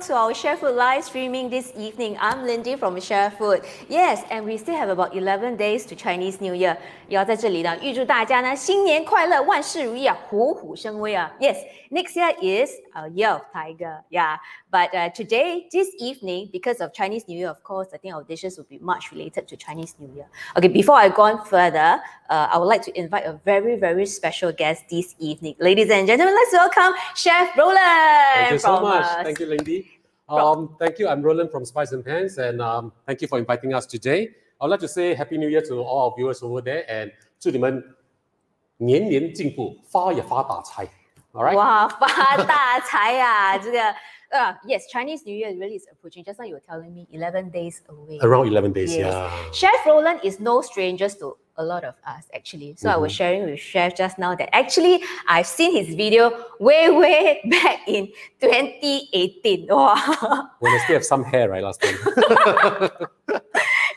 welcome to our Share Food live streaming this evening. I'm Lindy from Share Food. Yes, and we still have about 11 days to Chinese New Year. 要在这里呢，预祝大家呢新年快乐，万事如意啊，虎虎生威啊。Yes, next year is a year of tiger. Yeah, but uh, today, this evening, because of Chinese New Year, of course, I think our dishes will be much related to Chinese New Year. Okay, before I go on further, uh, I would like to invite a very, very special guest this evening. Ladies and gentlemen, let's welcome Chef Roland. Thank you so from, much. uh, Thank you, Lindy. Um, thank you. I'm Roland from Spice N' Pans, and um, thank you for inviting us today. I'd like to say Happy New Year to all our viewers over there, and 祝你们年年进步，发也发大财。All right. 哇，发大财呀、啊！这个。uh, yes, Chinese New Year really is approaching. Just now you were telling me 11 days away. Around 11 days, yes. yeah. Chef Roland is no strangers to a lot of us actually. So I was Mhm. sharing with Chef just now that actually I've seen his video way, way back in 2018. Wow. When I still have some hair, right, last time.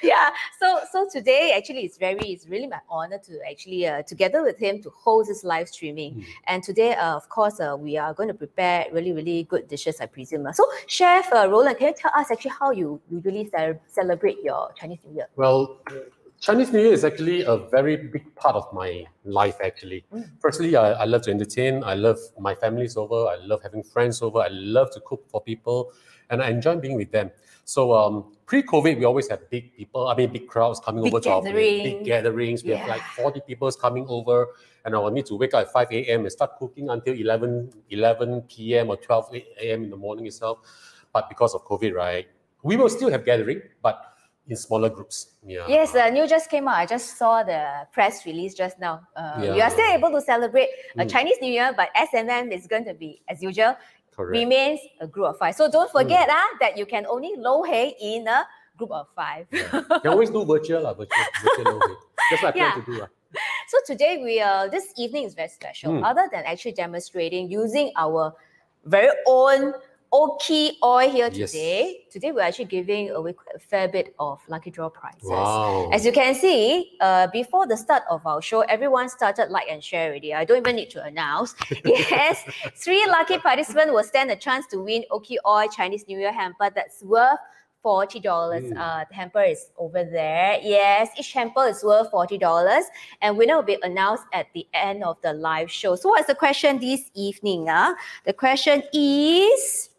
yeah. So so today actually it's very it's really my honor to actually uh, together with him to host this live streaming. Mm. And today, uh, of course, uh, we are going to prepare really really good dishes, I presume. So, Chef uh, Roland, can you tell us actually how you usually ce- celebrate your Chinese New Year? Well, Chinese New Year is actually a very big part of my life, actually. Mm. Firstly, I, I love to entertain. I love my family's over. I love having friends over. I love to cook for people, and I enjoy being with them. So, um, pre-COVID, we always had big people. I mean, big crowds coming Big over to our place, big gatherings. We have like 40 people coming over, and I will need to wake up at 5 a.m. and start cooking until 11, 11 p.m. or 12 a.m. in the morning itself. But because of COVID, right, we will still have gathering, but in smaller groups. Yeah. Yes, the news just came out. I just saw the press release just now. Uh, You are still able to celebrate a Mm. Chinese New Year, but SMM is going to be, as usual, Correct. remains a group of five. So don't forget ah, that you can only lo hei in a group of five. Yeah. Can always do virtual, lah, virtual, virtual only. That's what I plan to do. ah. So today we uh this evening is very special. Mm. Other than actually demonstrating using our very own Oki oil here Yes. today, today we're actually giving away a fair bit of lucky draw prizes. Wow. As you can see, uh, before the start of our show, everyone started like and share already. I don't even need to announce. yes, three lucky participants will stand a chance to win Oki Oil Chinese New Year hamper that's worth forty dollars. Mm. Uh, the hamper is over there. Yes, each hamper is worth forty dollars, and winner will be announced at the end of the live show. So, what's the question this evening? Uh? The question is.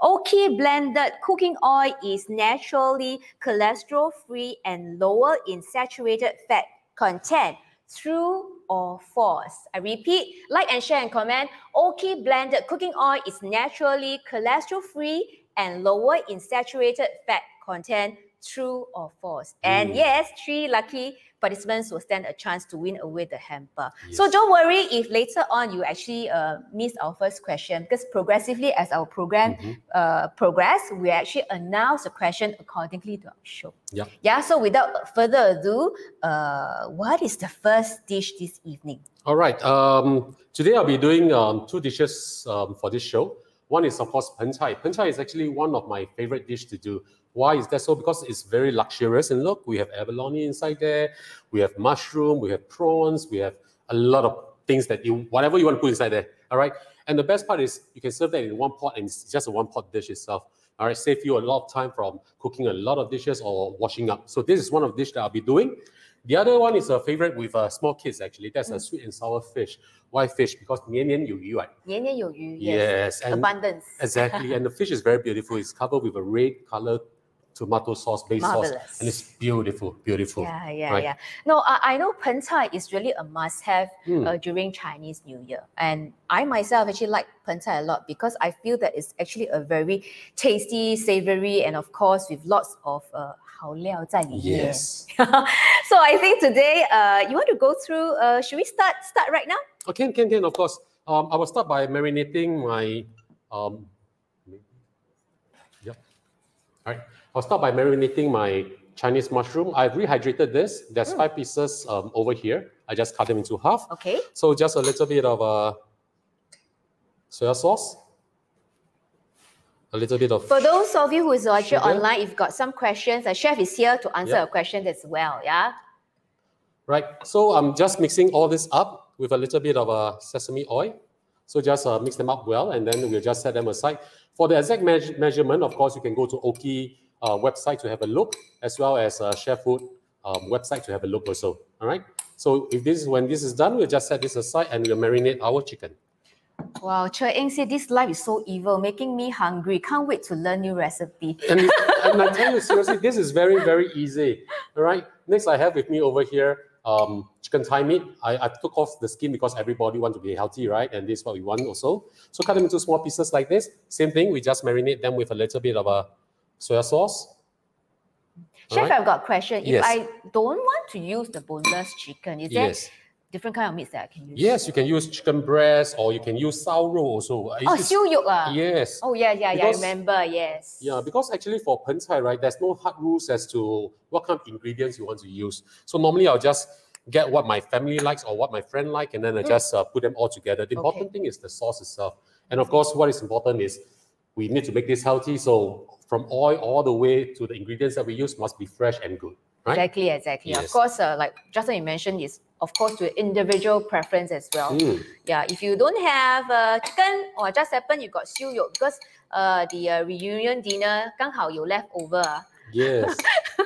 Oki blended cooking oil is naturally cholesterol free and lower in saturated fat content. True or false? I repeat, like and share and comment. Oki blended cooking oil is naturally cholesterol free and lower in saturated fat content. True or false? And Mm. yes, three lucky participants will stand a chance to win away the hamper. So don't worry if later on you actually uh, miss our first question because progressively as our program Mhm. uh, progress, we actually announce the question accordingly to our show. Yeah. Yeah. So without further ado, uh, what is the first dish this evening? All right. Um, today I'll be doing um, two dishes um, for this show. One is of course pen chai. Pen chai is actually one of my favorite dish to do. Why is that so? Because it's very luxurious. And look, we have abalone inside there. We have mushroom. We have prawns. We have a lot of things that you whatever you want to put inside there. All right. And the best part is you can serve that in one pot, and it's just a one pot dish itself. All right, save you a lot of time from cooking a lot of dishes or washing up. So this is one of the dish that I'll be doing. The other one is a favorite with uh, small kids actually. That's a sweet and sour fish. Why fish? Because 年年有余, right? 年年有余. Yes, and Abundance. exactly. and the fish is very beautiful. It's covered with a red color tomato sauce based Marvelous. sauce, and it's beautiful, beautiful. Yeah, yeah, right? yeah. No, I, I know pen chai is really a must have mm. uh, during Chinese New Year, and I myself actually like pen chai a lot because I feel that it's actually a very tasty, savory, and of course with lots of uh, 好料在里面. Yes. so I think today, uh, you want to go through? Uh, should we start start right now? Oh, okay, can, can, of course. Um, I will start by marinating my um, yeah. All right. I'll start by marinating my Chinese mushroom. I've rehydrated this. There's Mm. five pieces um, over here. I just cut them into half. Okay. So just a little bit of uh, soya sauce. A little bit of For those of you who is watching online, if you've got some questions, the chef is here to answer Yeah. a question as well. Yeah. Right. So I'm just mixing all this up with a little bit of uh, sesame oil. So just uh, mix them up well, and then we'll just set them aside. For the exact me measurement, of course, you can go to Oki uh, website to have a look, as well as uh, ShareFood um, website to have a look also. All right. So if this is when this is done, we'll just set this aside and we'll marinate our chicken. Wow, Che Eng said this life is so evil, making me hungry. Can't wait to learn new recipe. And, and I tell you seriously, this is very, very easy. All right. Next, I have with me over here um, chicken thigh meat. I, I took off the skin because everybody want to be healthy, right? And this is what we want also. So cut them into small pieces like this. Same thing, we just marinate them with a little bit of a soy sauce. Chef, Alright. I've got a question. If Yes. I don't want to use the boneless chicken, is there Yes. different kind of meats that I can use? Yes, you can use chicken breast or you can use siu yuk also. Oh, siu yuk ah. Yes. Oh yeah, yeah, yeah. I remember. Yes. Yeah, because actually for pen chai, right, there's no hard rules as to what kind of ingredients you want to use. So normally I'll just get what my family likes or what my friend like, and then I Mm. just uh, put them all together. The important thing is the sauce itself, and of course, what is important is we need to make this healthy. So from oil all the way to the ingredients that we use must be fresh and good. Right? Exactly, exactly. Yes. Of course, uh, like Justin you mentioned, is of course to individual preference as well. Mm. Yeah, if you don't have uh, chicken or just happen you got siu yuk because uh, the uh, reunion dinner 刚好有 leftover. Uh. Yes.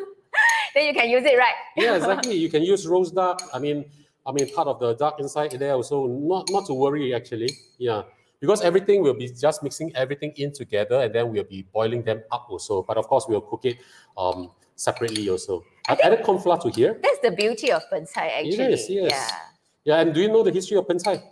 then you can use it, right? yeah, exactly. You can use roast duck. I mean, I mean part of the duck inside there, so not not to worry actually. Yeah because everything will be just mixing everything in together, and then we'll be boiling them up also. But of course, we'll cook it um separately also. I've added corn flour to here. That's the beauty of pen chai actually. is, yes. Yeah. Yeah, and do you know the history of pen chai?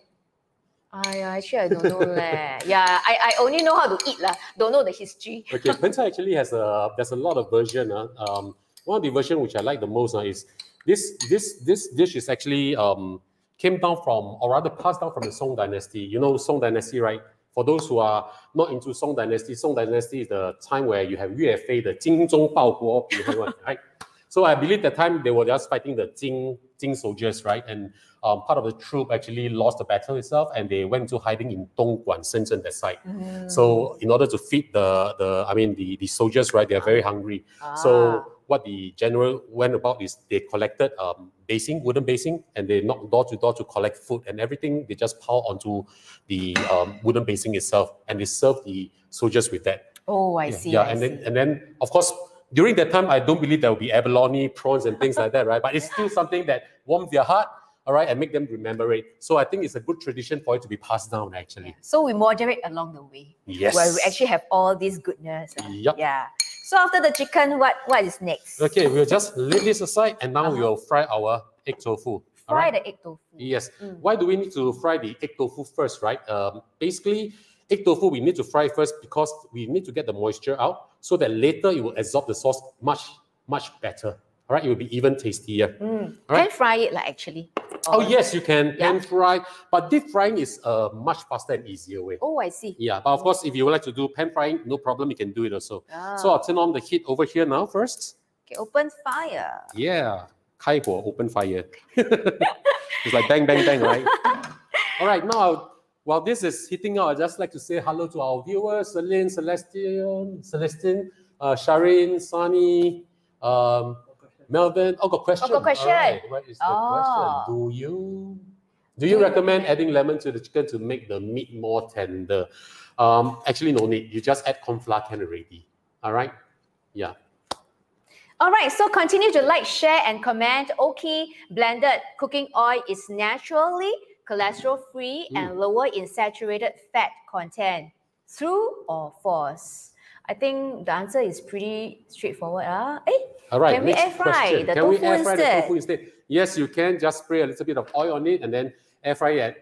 I actually I don't know leh. Yeah, I, I only know how to eat lah. Don't know the history. Okay, pen chai actually has a there's a lot of version. Uh, um, one of the version which I like the most uh, is this this this dish is actually um came down from or rather passed down from the Song Dynasty. You know Song Dynasty, right? For those who are not into Song Dynasty, Song Dynasty is the time where you have Yue Fei, the Jing Zhong Bao Guo right? So I believe that time they were just fighting the Jing Jing soldiers, right? And um, part of the troop actually lost the battle itself, and they went to hiding in Dongguan, Shenzhen, that side. Mm. So in order to feed the the I mean the the soldiers, right? They are very hungry. Ah. So what the general went about is they collected um, basing, wooden basing, and they knocked door to door to collect food and everything. They just pile onto the um, wooden basing itself, and they serve the soldiers with that. oh, I yeah, see. yeah, I and see. then and then of course during that time, I don't believe there will be abalone, prawns, and things like that, right? But it's still something that warms their heart, all right, and make them remember it. So I think it's a good tradition for it to be passed down, actually. So we moderate along the way. Yes. Where we actually have all this goodness. Yep. Yeah. So after the chicken, what what is next? Okay, we'll just leave this aside, and now Uh-huh. we'll fry our egg tofu. Fry right? the egg tofu. Yes. Mm. Why do we need to fry the egg tofu first, right? Um, basically, egg tofu we need to fry first because we need to get the moisture out so that later it will absorb the sauce much, much better. All right, it will be even tastier. Mm. Alright. Can fry it like actually. Oh, yes, you can Yeah. pan fry, but deep frying is a much faster and easier way. Oh, I see. Yeah, but of course, if you would like to do pan frying, no problem, you can do it also. Ah. So I'll turn on the heat over here now first. okay, open fire. Yeah, 开火 open fire. it's like bang, bang, bang, right? All right, now while this is heating up, I'd just like to say hello to our viewers, Celine, Celestine, Celestine, uh, Sharin, Sunny, um, Melvin. Oh, got question. got question. Right, what is the Oh. question? Do you do you recommend adding lemon to the chicken to make the meat more tender? Um, actually, no need. You just add corn flour can already. All right. Yeah. All right, so continue to like, share, and comment. Oki blended cooking oil is naturally cholesterol free Mm. and lower in saturated fat content. True or false? I think the answer is pretty straightforward. Ah, eh? All right. Can we air fry question. the can we tofu air fry instead? the tofu instead? Yes, you can. Just spray a little bit of oil on it and then air fry it at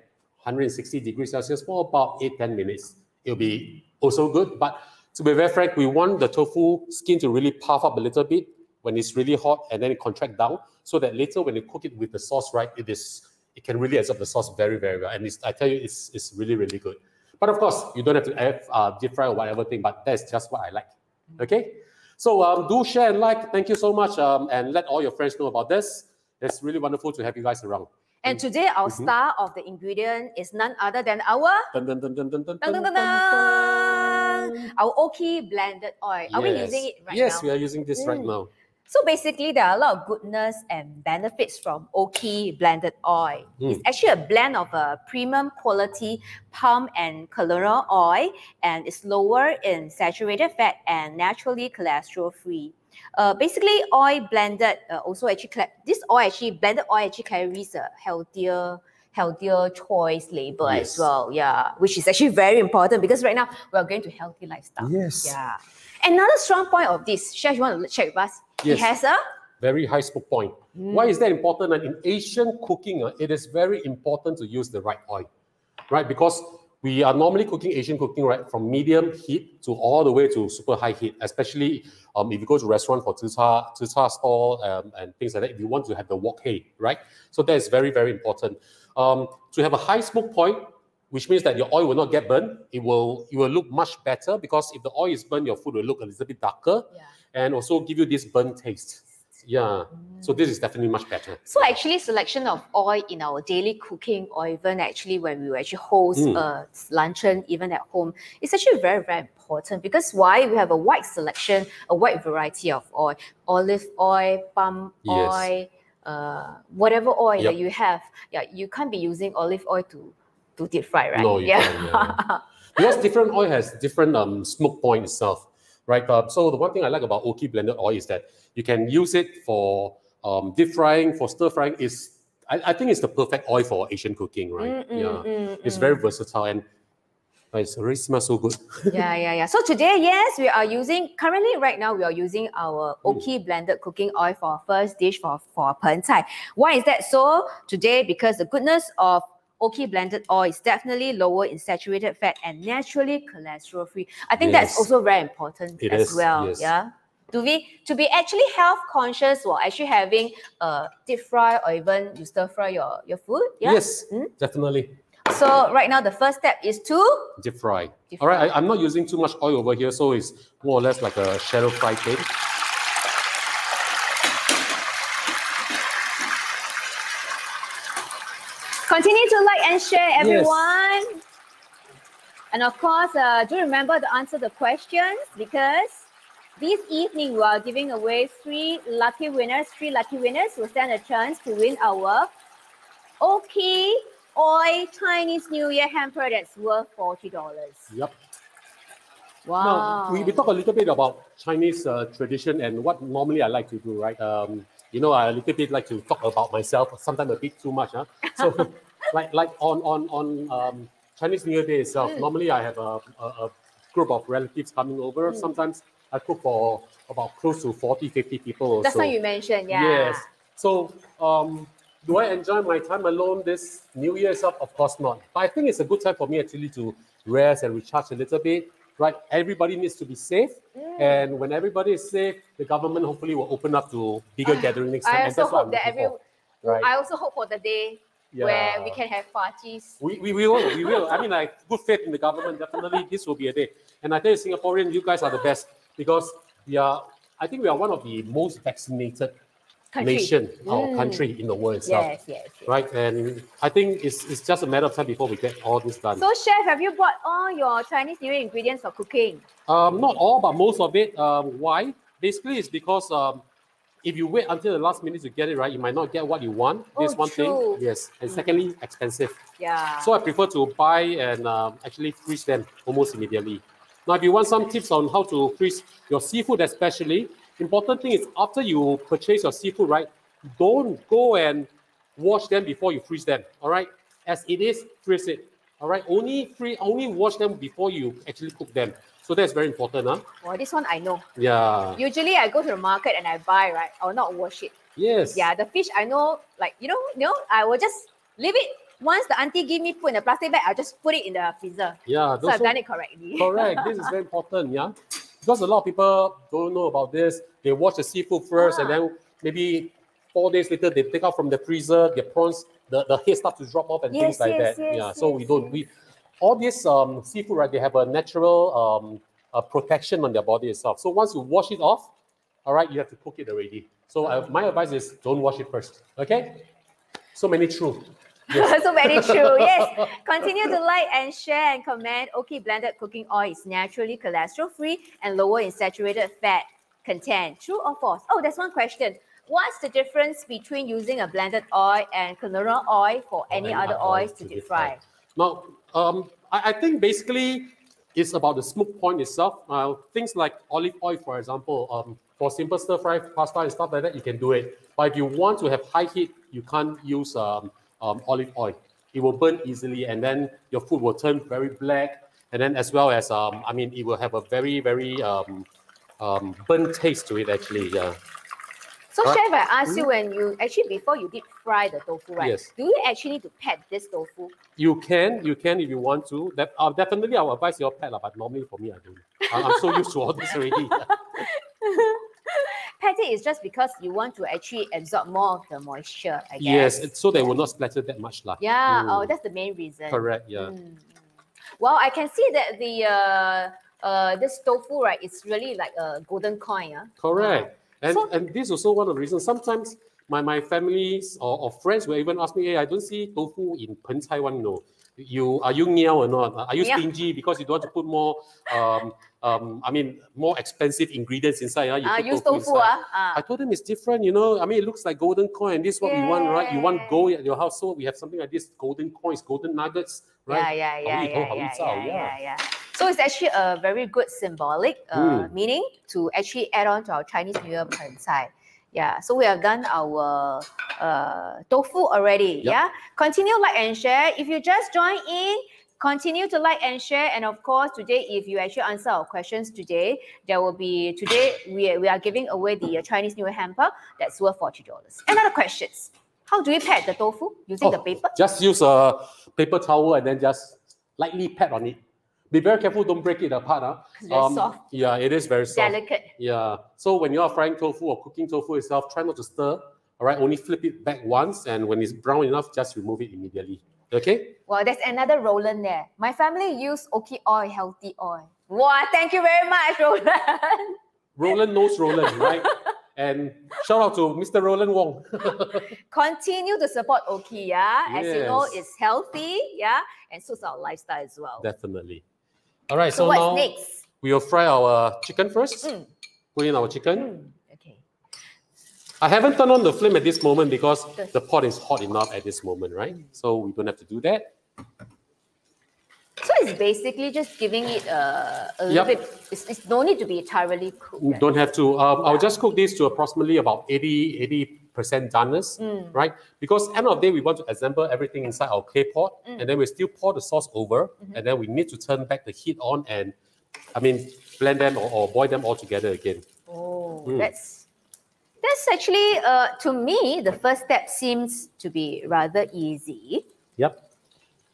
160 degrees Celsius for about 8 10 minutes. It'll be also good. But to be very frank, we want the tofu skin to really puff up a little bit when it's really hot and then it contract down so that later when you cook it with the sauce, right, it is it can really absorb the sauce very, very well. And it's, I tell you, it's, it's really, really good. But of course, you don't have to air, uh, deep fry or whatever thing, but that's just what I like. Okay? So um, do share and like. Thank you so much. Um, and let all your friends know about this. It's really wonderful to have you guys around. And today, our mm -hmm. star of the ingredient is none other than our our Oki blended oil. Yes. Are we using it right yes, now? Yes, we are using this mm. right now. So basically, there are a lot of goodness and benefits from Oki blended oil. It's actually a blend of a premium quality palm and canola oil, and it's lower in saturated fat and naturally cholesterol free. Uh, basically, oil blended uh, also actually this oil actually blended oil actually carries a healthier healthier choice label Yes. as well. Yeah, which is actually very important because right now we are going to healthy lifestyle. Yes. Yeah. Another strong point of this, Chef, you want to check with us? Yes. It has a Very high smoke point. Why is that important? And in Asian cooking, uh, it is very important to use the right oil, right? Because we are normally cooking Asian cooking, right, from medium heat to all the way to super high heat, especially um, if you go to restaurant for zi cha, zi cha stall um, and things like that, if you want to have the wok hei, right? So that is very, very important. Um, to have a high smoke point, which means that your oil will not get burned. It will it will look much better because if the oil is burned, your food will look a little bit darker Yeah. and also give you this burnt taste. Yeah. So this is definitely much better. So actually, selection of oil in our daily cooking, or even actually when we actually host Mm. a luncheon, even at home, it's actually very very important because why we have a wide selection, a wide variety of oil, olive oil, palm Yes. oil, uh, whatever oil that you have. Yeah, you can't be using olive oil to to deep fry, right? No, you can't, yeah. because different oil has different um, smoke point itself, right? Uh, so the one thing I like about Oki blended oil is that you can use it for um, deep frying, for stir frying. Is I, I think it's the perfect oil for Asian cooking, right? Mm, mm, yeah, mm, it's mm. very versatile and it's already smells so good. yeah, yeah, yeah. So today, yes, we are using currently right now we are using our Mm. Oki blended cooking oil for our first dish for for pen cai. Why is that so? Today, because the goodness of Oki blended oil is definitely lower in saturated fat and naturally cholesterol free. I think that's also very important It as is, well. yes. Yeah. To be to be actually health conscious while actually having a deep fry or even you stir fry your, your food. Yeah. Yes, Mm. definitely. So right now the first step is to Deep fry. Deep All right, fry. I, I'm not using too much oil over here, so it's more or less like a shallow fry thing. Continue to like and share, everyone. And of course, uh, do remember to answer the questions because this evening we are giving away three lucky winners. Three lucky winners will stand a chance to win our Oki Oil Chinese New Year hamper that's worth forty dollars. Yep. Wow. Now, we, we talk a little bit about Chinese uh, tradition and what normally I like to do, right? Um, you know, I a little bit like to talk about myself, sometimes a bit too much. Huh? So, like, like on on on um, Chinese New Year Day itself, Mm. normally I have a, a, a group of relatives coming over. Mm. Sometimes I cook for about close to 40, 50 people That's so. what you mentioned, yeah. Yes. So, um, do I enjoy my time alone this New Year itself? Of course not. But I think it's a good time for me actually to rest and recharge a little bit. Right? Everybody needs to be safe. Mm. And when everybody is safe, the government hopefully will open up to bigger gathering next time. I also hope that every for, right? I also hope for the day where we can have parties. We, we, we will, we will. I mean, like, good faith in the government. Definitely, this will be a day. And I tell you, Singaporean, you guys are the best because we are, I think we are one of the most vaccinated Country. nation or Mm. country in the world itself. Yes, yes, yes. Right? And I think it's, it's just a matter of time before we get all this done. So, chef, have you bought all your Chinese New Year ingredients for cooking? Um, not all, but most of it. Um, why? Basically, it's because um, if you wait until the last minute to get it right, you might not get what you want. This Oh, one true. thing. Yes. And secondly, expensive. Yeah. So I prefer to buy and um, actually freeze them almost immediately. Now, if you want some tips on how to freeze your seafood, especially, important thing is after you purchase your seafood, right? Don't go and wash them before you freeze them. All right, as it is, freeze it. All right, only free, only wash them before you actually cook them. So that's very important, huh? well, this one I know. Yeah. Usually, I go to the market and I buy, right? I will not wash it. Yes. Yeah, the fish I know, like you know, you know, I will just leave it. Once the auntie give me put in a plastic bag, I'll just put it in the freezer. Yeah. So I've done it correctly. Correct. this is very important, yeah. Because a lot of people don't know about this. They wash the seafood first, and Ah. then maybe four days later they take out from the freezer. The prawns, the, the head starts to drop off and things like yes, that. yes, yeah. So we don't. We all this um seafood, right? They have a natural um uh, protection on their body itself. So once you wash it off, all right, you have to cook it already. So uh, my advice is don't wash it first. Oki. So many true. Yes. so very true. Yes. Continue to like and share and comment. Okay, blended cooking oil is naturally cholesterol free and lower in saturated fat content. True or false? Oh, there's one question. What's the difference between using a blended oil and canola oil for any other oils to deep fry? Now, um, I, I think basically it's about the smoke point itself. Uh, things like olive oil, for example, um, for simple stir fry pasta and stuff like that, you can do it. But if you want to have high heat, you can't use um, um, olive oil. It will burn easily, and then your food will turn very black. And then, as well as, um, I mean, it will have a very, very um, burnt taste to it, actually. Yeah. So, Right. chef, I ask you when you actually before you deep fry the tofu, right? Yes. Do you actually need to pat this tofu? You can, you can if you want to. That uh, definitely, I will advise your pet, but normally for me, I don't. I- I'm so used to all this already. Pat it is just because you want to actually absorb more of the moisture, I guess. yes, so they will not splatter that much, lah. Yeah. Mm. Oh, that's the main reason. Correct. Yeah. Mm. Well, I can see that the uh, uh, this tofu, right, it's really like a golden coin. Yeah? Correct. And So- and this is also one of the reasons. Sometimes my, my families or, or friends will even ask me, hey, I don't see tofu in Pen Chai one, no. You are you niao or not? Are you Yeah. stingy because you don't want to put more um um I mean more expensive ingredients inside? Uh, you Ah, use tofu tofu, inside. ah. I told them it's different, you know. I mean, it looks like golden coin. This is what we want, right? You want gold at your house, so we have something like this: golden coins, golden nuggets, right? Yeah, yeah, yeah, yeah, hou, hao yi yeah, yeah, yeah. yeah, yeah. So it's actually a very good symbolic uh, Mm. meaning to actually add on to our Chinese New Year pancai. Yeah, so we have done our uh, tofu already. Yep. Yeah, continue like and share. If you just join in, continue to like and share. And of course, today, if you actually answer our questions today, there will be today we are, we are giving away the uh, Chinese New Year hamper that's worth forty dollars. Another questions: How do we pat the tofu using the Oh, paper? Just use a paper towel and then just lightly pat on it. Be very careful, don't break it apart. Huh? It's very um, soft. Yeah, it is very soft. Delicate. Yeah. So when you are frying tofu or cooking tofu itself, try not to stir. All right, only flip it back once, and when it's brown enough, just remove it immediately. Okay. Well, there's another Roland there. My family use Oki oil, healthy oil. Wow, thank you very much, Roland. Roland knows Roland, right? And shout out to Mr. Roland Wong. Continue to support Oki, yeah. As you know, it's healthy, yeah, and suits our lifestyle as well. Definitely. All right. so, So, now next? we will fry our chicken first. Mm. Put in our chicken. Hmm, okay. I haven't turned on the flame at this moment because the pot is hot enough at this moment, right? So we don't have to do that. So it's basically just giving it a, a little bit. It's, it's no need to be thoroughly cooked. eh? Don't have to. Um, I'll just cook this to approximately about 80, 80 percent doneness, Mm. right? Because end of the day, we want to assemble everything inside our clay pot, Mm. and then we still pour the sauce over, Mm-hmm. and then we need to turn back the heat on and, I mean, blend them or, or boil them all together again. Oh, Mm. that's that's actually uh, to me the first step seems to be rather easy. Yep.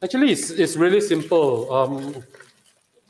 Actually, it's, it's really simple. Um,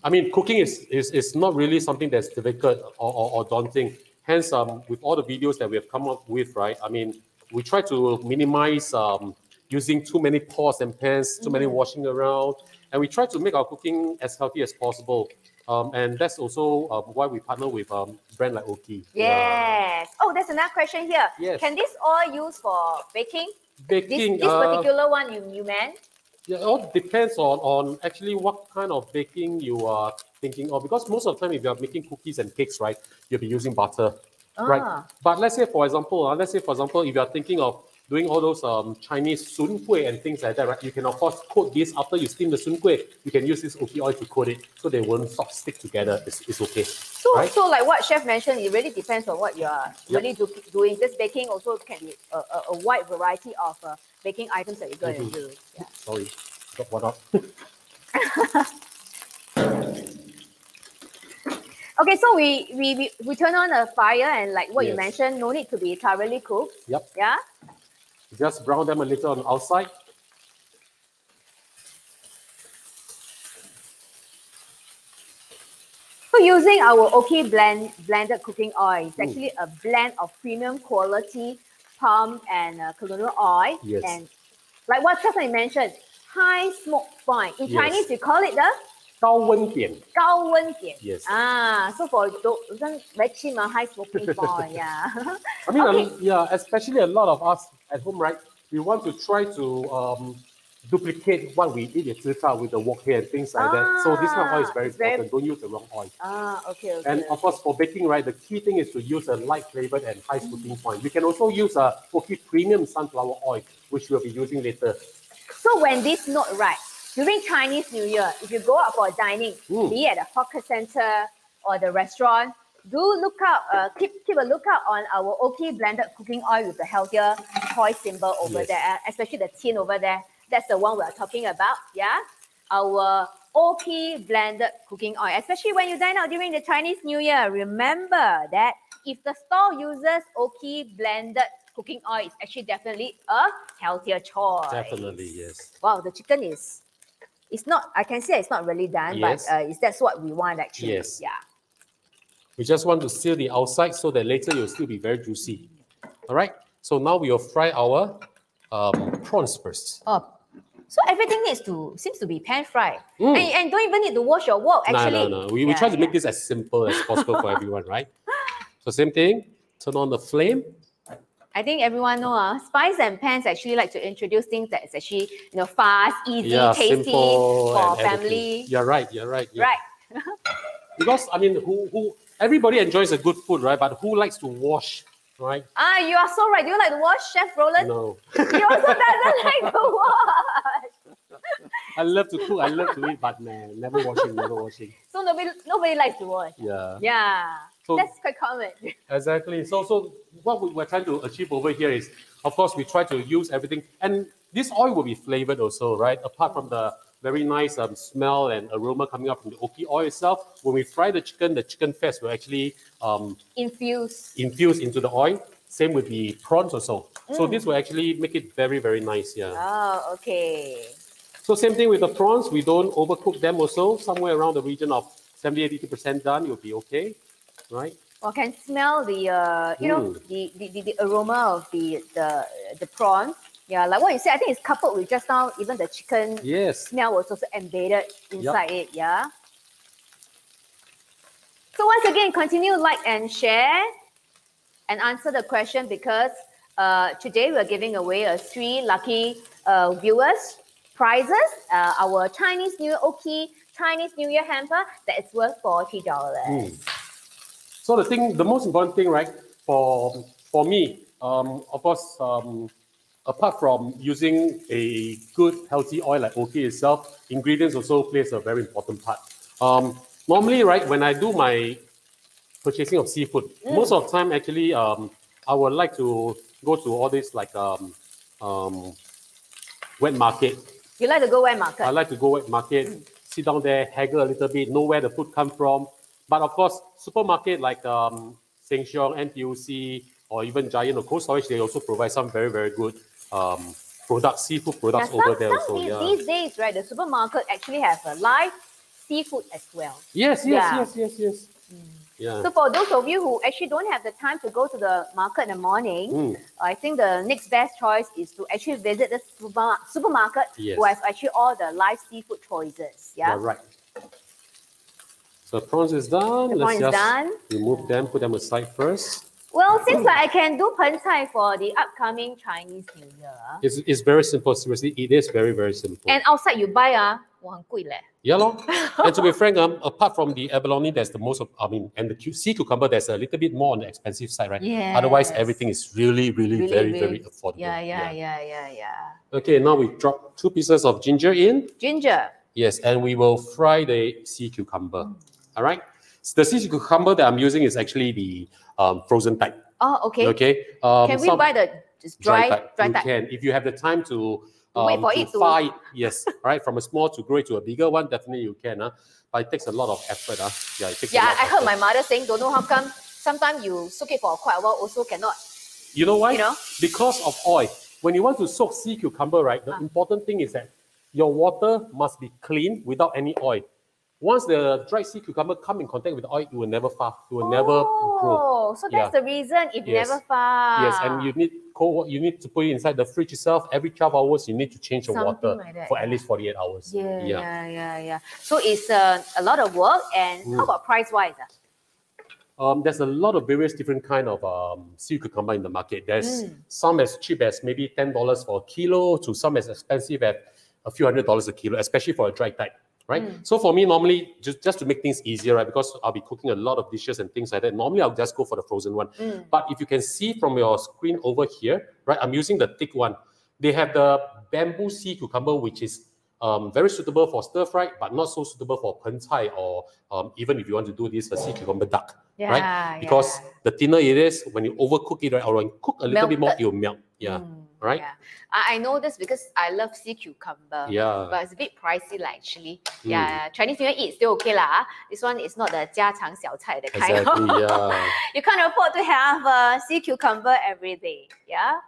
I mean, cooking is, is, is not really something that's difficult or, or, or daunting. Hence, um, with all the videos that we have come up with, right? I mean, we try to minimize um, using too many pots and pans, too many washing around, and we try to make our cooking as healthy as possible. Um, and that's also um, why we partner with um, brand like Oki. Yes. Oh, there's another question here. Yes. Can this oil use for baking? Baking, this this uh, particular one you, you meant? Yeah, it all depends on, on actually what kind of baking you are thinking of. Because most of the time, if you are making cookies and cakes, right, you'll be using butter, right? Ah. But let's say, for example, uh, let's say, for example, if you are thinking of doing all those um, Chinese sun gui and things like that, right, you can of course coat this after you steam the sun gui. You can use this oki oil to coat it, so they won't sort of stick together. It's, it's okay. So, right? so like what chef mentioned, it really depends on what you are Yep. really do, doing. This baking also can be a, a, a wide variety of uh, baking items that you're going Mhm. to do. Yeah. Sorry, got one up. Okay, so we, we we we turn on a fire and like what you mentioned, no need to be thoroughly cooked. Yep. Yeah. Just brown them a little on the outside. So using our Oki blend blended cooking oil, it's Mm. actually a blend of premium quality palm and uh, coconut oil. Yes. And like what Chef mentioned, high smoke point. In Yes. Chinese, we call it the 高温点。高温点. Yes. Ah, so for those very cheap high smoking point. yeah. I mean, um, yeah, especially a lot of us at home, right? We want to try to um, duplicate what we eat at zi char with the wok here and things like ah, that. So this kind of oil is very ah, important. Very... Don't use the wrong oil. Ah, okay, okay. And of course, for baking, right, the key thing is to use a light flavored and high smoking mm. point. You can also use uh, a Oki Premium sunflower oil, which we'll be using later. So when this not right, during Chinese New Year, if you go out for dining, be it at the hawker center or the restaurant, do look out, uh, keep keep a lookout on our Oki blended cooking oil with the healthier choice symbol over Yes. there, especially the tin over there. That's the one we are talking about. Yeah, our Oki blended cooking oil, especially when you dine out during the Chinese New Year. Remember that if the store uses Oki blended cooking oil, it's actually definitely a healthier choice. Definitely, yes. Wow, the chicken is it's not I can say it's not really done, Yes. but uh, it's that's what we want actually. Yes. Yeah. We just want to seal the outside so that later you'll still be very juicy. All right. So now we will fry our um, prawns first. Oh. So everything needs to seems to be pan fried. Mm. And, and don't even need to wash your wok actually. no, no. We, we Yeah, try to make this as simple as possible for everyone, right? So same thing. Turn on the flame. I think everyone know uh, Spice N' Pans actually like to introduce things that is actually you know fast, easy, Yeah, tasty for and everything. family. You're right. You're right. yeah. Right. Because I mean, who who everybody enjoys a good food, right? But who likes to wash, right? Ah, you are so right. Do you like to wash, Chef Roland? No. He also doesn't like to wash. I love to cook. I love to eat, but man, never washing, never washing. So nobody nobody likes to wash. Yeah. Yeah. So That's quite common. Exactly. So, so what we- we're trying to achieve over here is, of course, we try to use everything, and this oil will be flavored also, right? Apart from the very nice um, smell and aroma coming up from the oki oil itself, when we fry the chicken, the chicken fats will actually um, Infuse. infuse into the oil. Same with the prawns also. So this will actually make it very, very nice. Yeah. Oh, okay. So same thing with the prawns. We don't overcook them also. Somewhere around the region of 70, 80% done, you'll be okay, right? Well, can smell the uh, you know Mm. the, the, the, the aroma of the the the prawn. Yeah, like what you said, I think it's coupled with just now even the chicken Yes. smell was also embedded inside it. Yeah. So once again, continue like and share, and answer the question because uh, today we're giving away a three lucky uh, viewers prizes. Uh, our Chinese New Year Oki Chinese New Year hamper that is worth forty dollars. Mm. So the thing, the most important thing, right, for for me, um, of course, um, apart from using a good healthy oil like Oki itself, ingredients also plays a very important part. Um, normally, right, when I do my purchasing of seafood, most of the time, actually, um, I would like to go to all this like um, um, wet market You like to go wet market? I like to go wet market, sit down there, haggle a little bit, know where the food come from. But of course, supermarket like um, Sheng Siong, NTUC, or even Giant or Cold Storage, they also provide some very, very good um, products, seafood Yeah, products some, over there some these, Yeah. these days, right, the supermarket actually have a live seafood as well. Yes, yes, Yeah. yes, yes, yes. Yeah. So for those of you who actually don't have the time to go to the market in the morning, Mm, I think the next best choice is to actually visit the super, supermarket Yes. who has actually all the live seafood choices. Yeah. You're right. The prawns is done. The Let's just done. remove them, put them aside first. Well, seems like I can do pen chai for the upcoming Chinese New Year. It's, it's very simple. Seriously, it is very, very simple. And outside you buy ah, uh, Yeah, lor. and to be frank, um, apart from the abalone, that's the most, of, I mean, and the sea cucumber, that's a little bit more on the expensive side, right? Yeah. Otherwise, everything is really, really, really very, very affordable. Yeah, yeah, yeah, yeah, yeah, yeah. Okay, now we drop two pieces of ginger in. Ginger. Yes, and we will fry the sea cucumber. Mm. All right. The sea cucumber that I'm using is actually the um, frozen type. Oh, okay. Okay. Um, Can we some- buy the just dry, type. dry you type? can if you have the time to To wait um, for to it to- yes right from a small to grow to a bigger one definitely you can uh, but it takes a lot of effort uh. yeah it takes a Yeah, I heard my mother saying, don't know how come sometimes you soak it for quite a while, also cannot. you know why you know? because of oil when you want to soak sea cucumber right the Ah. important thing is that your water must be clean without any oil once the dried sea cucumber come in contact with the oil it will never far it will never grow Oh, so that's Yeah. the reason it Yes. never far. Yes, and you need cold. You need to put it inside the fridge itself. Every twelve hours, you need to change the Something water like that, for at least forty-eight hours. Yeah, yeah, yeah, yeah. So it's uh, a lot of work. And Mm. how about price wise? Um, there's a lot of various different kind of um, sea cucumber in the market. There's Mm. some as cheap as maybe ten dollars for a kilo, to some as expensive at a few hundred dollars a kilo, especially for a dry type, right? So for me, normally just, just to make things easier, right? Because I'll be cooking a lot of dishes and things like that. Normally I'll just go for the frozen one. But if you can see from your screen over here, right? I'm using the thick one. They have the bamboo sea cucumber, which is um, very suitable for stir fry, but not so suitable for pen chai or um, even if you want to do this uh, sea cucumber duck, Yeah, right? Because yeah. the thinner it is, when you overcook it, right, or when you cook a little bit more, it'll melt. Yeah, Mm, right? Yeah. I, I know this because I love sea cucumber. Yeah. But it's a bit pricey lah actually. Mm. Yeah, Chinese New Year eat still okay lah. This one is not the 家常小菜 the kind. Exactly. Yeah. you can't afford to have a sea cucumber every day. Yeah.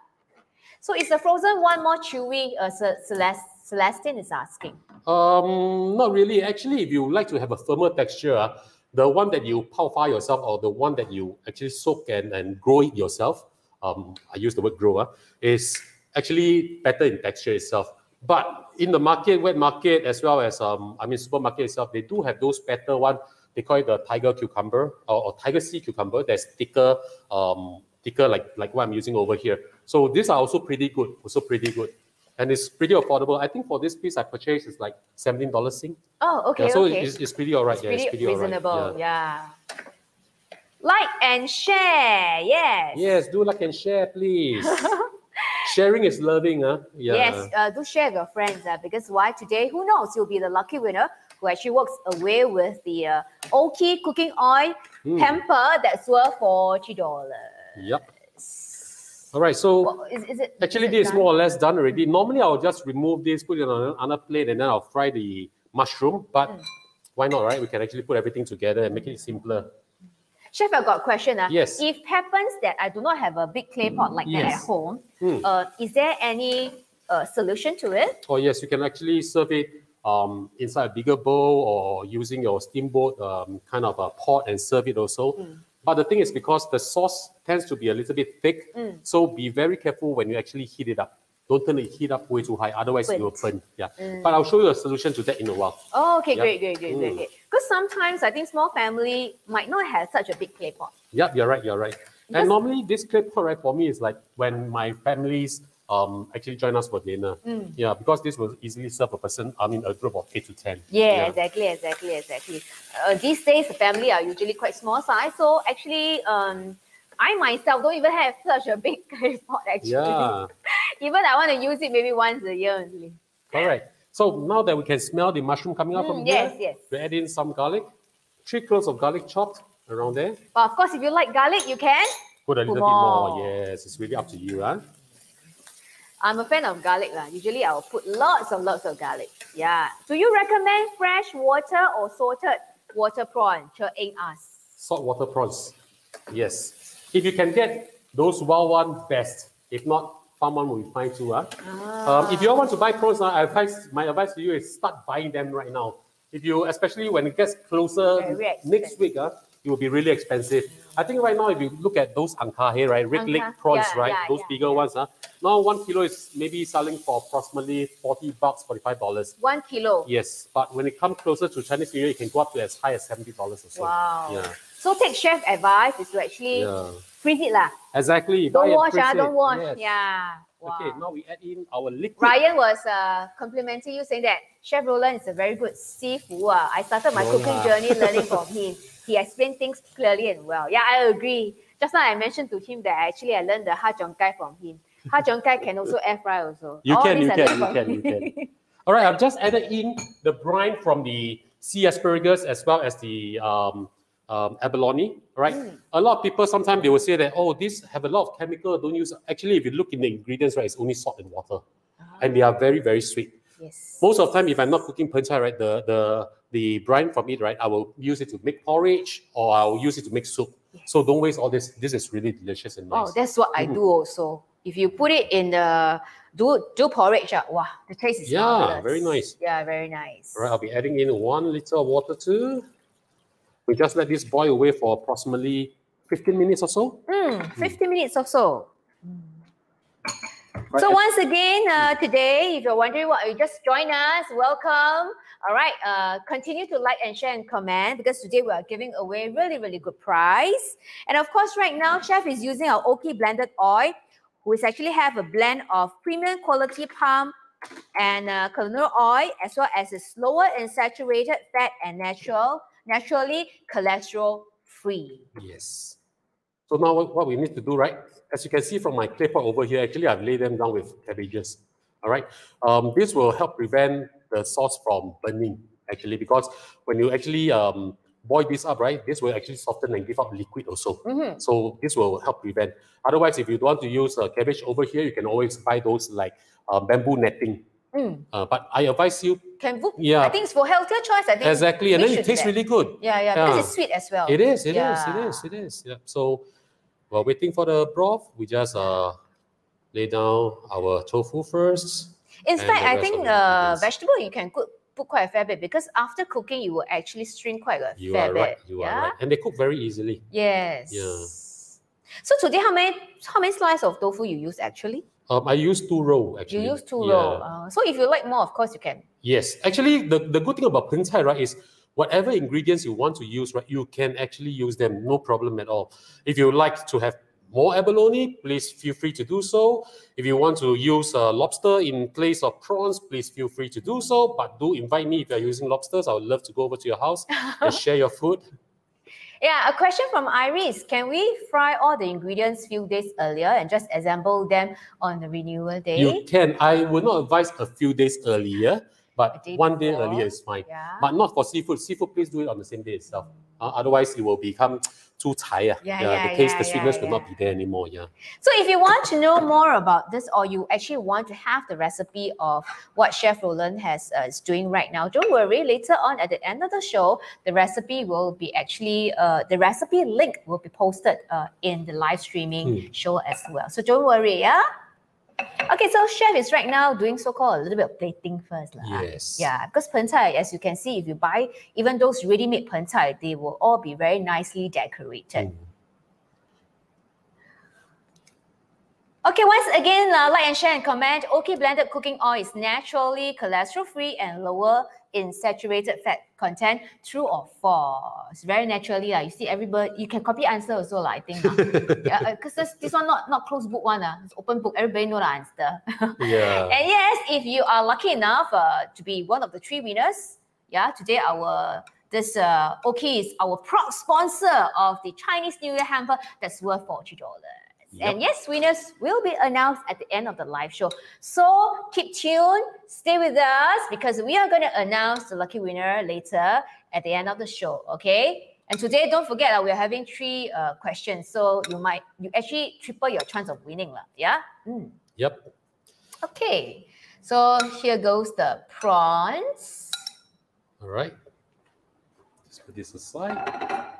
So is the frozen one more chewy? Uh, Ce- Celeste, Celestine is asking. Um, not really. Actually, if you like to have a firmer texture, ah, the one that you pao far yourself or the one that you actually soak and, and grow it yourself, um, I use the word grow, ah, is actually better in texture itself. But in the market, wet market, as well as um, I mean supermarket itself, they do have those better one. They call it the tiger cucumber or, or tiger sea cucumber. That's thicker, um, thicker like like what I'm using over here. So these are also pretty good. Also pretty good and it's pretty affordable. I think for this piece I purchased is like seventeen dollars Sing. Oh, okay, yeah, so okay. it's, it's pretty alright. It's yeah, pretty, it's pretty reasonable. Yeah. yeah. Like and share. Yes. Yes, do like and share, please. Sharing is loving, huh? Yeah. Yes, uh, do share with your friends uh, because why today, who knows, you'll be the lucky winner who actually walks away with the uh, Oki cooking oil Mm. hamper that's worth $40. Yep. All right. So Well, is, is it actually, is it this is more or less done already. Normally, I'll just remove this, put it on another plate, and then I'll fry the mushroom. But Mm. why not, right? We can actually put everything together and make it simpler. Chef, I've got a question. Uh. Yes. If happens that I do not have a big clay pot like that at home, Hmm. uh, is there any uh, solution to it? Oh yes, you can actually serve it um, inside a bigger bowl or using your steamboat um, kind of a pot and serve it also. Mm. But the thing is because the sauce tends to be a little bit thick, Mm. so be very careful when you actually heat it up. Don't turn the heat up way too high, otherwise it will burn. Yeah. Mm. But I'll show you a solution to that in a while. Oh, okay, Yep. great, great, great, great, Mm. great. Because sometimes I think small family might not have such a big clay pot. Yep, you're right, you're right. Because- and normally this clip pot right for me is like when my families um actually join us for dinner. Mm. Yeah, because this will easily serve a person, I mean a group of eight to ten. Yeah, exactly, exactly, exactly. Uh, these days, the family are usually quite small size, so actually, um, I myself don't even have such a big clay pot. Actually, Yeah. Even I want to use it maybe once a year only. All right. So now that we can smell the mushroom coming out from Mm, here, yes, yes. we add in some garlic, three cloves of garlic chopped around there. But of course, if you like garlic, you can. Put a little bit more. more. Yes, it's really up to you, huh? I'm a fan of garlic lah. Usually, I'll put lots and lots of garlic. Yeah. Do you recommend fresh water or salted water prawn? Cho Eng asks. Saltwater prawns. Yes. If you can get those wild one, best. If not, farm one will be fine too. Huh? Um, if you all want to buy prawns, now, I advise, my advice to you is start buying them right now. If you, especially when it gets closer next week, uh, it will be really expensive. I think right now, if you look at those angkahe, right, red leg prawns, yeah, right, yeah, those yeah, bigger ones, huh? now one kilo is maybe selling for approximately 40 bucks, 45 dollars. One kilo. Yes, but when it comes closer to Chinese New Year, it can go up to as high as $70 or so. Wow. Yeah. So take chef advice is to actually Yeah. freeze it lah. Exactly. Don't wash, ah, don't wash. Yes. Yeah. Wow. Okay, now we add in our liquid. Ryan was uh, complimenting you saying that Chef Roland is a very good seafood. Uh. I started my cooking journey learning from him. He explained things clearly and well. Yeah, I agree. Just now I mentioned to him that actually I learned the ha zhong kai from him. Ha zhong kai can also air fry also. You All can, you can, you can, you can. All right, I've just added in the brine from the sea asparagus as well as the um, um, abalone, right? Mm. A lot of people sometimes they will say that, oh, these have a lot of chemical, don't use. Actually, if you look in the ingredients, right, it's only salt and water. And they are very, very sweet. Yes. Most of the time, if I'm not cooking pen chai, right, the, the, the brine from it, right, I will use it to make porridge or I'll use it to make soup. So don't waste all this. This is really delicious and nice. Oh, that's what I Mm. do also. If you put it in the do do porridge, uh, wow, the taste is Yeah, marvelous. very nice. Yeah, very nice. All right, I'll be adding in one liter of water too. We just let this boil away for approximately 15 minutes or so. Mm, 50 minutes or so. Right, So once again, uh, today, if you're wondering what you just joined us, welcome. All right, uh, continue to like and share and comment because today we are giving away really, really good prize. And of course, right now, Chef is using our Oki blended oil, which actually have a blend of premium quality palm and uh, canola oil, as well as it's slower and saturated fat and natural, naturally cholesterol free. Yes. So now what, we need to do, right? As you can see from my clay pot over here, actually I've laid them down with cabbages. All right. Um, this will help prevent the sauce from burning actually because when you actually um, boil this up, right, this will actually soften and give out liquid also. Mhm. So this will help prevent. Otherwise, if you don't want to use uh, cabbage over here, you can always buy those like um, bamboo netting. Mm. Uh, but I advise you, Can book? Yeah. I think it's for healthier choice. I think exactly, and then it tastes really good. Yeah, yeah, because Yeah. it's sweet as well. It is, it is, Yeah. it is, it is. Yeah. So while waiting for the broth, we just uh, lay down our tofu first. In fact, I think uh, vegetable you can cook put quite a fair bit because after cooking you will actually strain quite a You fair are bit. right. You yeah? are right. And they cook very easily. Yes. Yeah. So today, how many how many slices of tofu you use actually? Um, I use two row actually. You use two Yeah. roll. Uh, so if you like more, of course you can. Yes, actually, the, the good thing about chai, right, is whatever ingredients you want to use, right, you can actually use them, no problem at all. If you like to have more abalone, please feel free to do so. If you want to use uh, lobster in place of prawns, please feel free to do so. But do invite me if you're using lobsters. I would love to go over to your house and share your food. Yeah, a question from Iris. Can we fry all the ingredients few days earlier and just assemble them on the renewal day? You can. I would not advise a few days earlier, but day one day before. earlier is fine. yeah. But not for seafood. Seafood, please do it on the same day itself. Uh, otherwise, it will become too tired. Yeah, the yeah, taste, yeah, the sweetness will not be there anymore. Yeah. So if you want to know more about this or you actually want to have the recipe of what Chef Roland has uh, is doing right now, don't worry. Later on at the end of the show, the recipe will be actually uh, the recipe link will be posted uh, in the live streaming show as well. So don't worry, yeah. Okay, so chef is right now doing so-called a little bit of plating first, lah. Yes. Yeah, because pen chai, as you can see, if you buy even those ready-made pen chai, they will all be very nicely decorated. Mm. Okay, once again, uh, like and share and comment. Oki blended cooking oil is naturally cholesterol free and lower in saturated fat content, true or false? Very naturally, like, you see everybody, you can copy answer also, like, I think. Yeah, uh, because this, this one not, not closed book one, uh, it's open book, everybody know the answer. yeah. And yes, if you are lucky enough uh, to be one of the three winners, yeah, today our this uh, Oki is our proud sponsor of the Chinese New Year hamper that's worth $40. Yep. And yes, winners will be announced at the end of the live show. So keep tuned, stay with us because we are going to announce the lucky winner later at the end of the show. Okay. And today, don't forget that uh, we're having three uh, questions. So you might, you actually triple your chance of winning. La. Yeah. Mm. Yep. Okay. So here goes the prawns. All right. Just put this aside.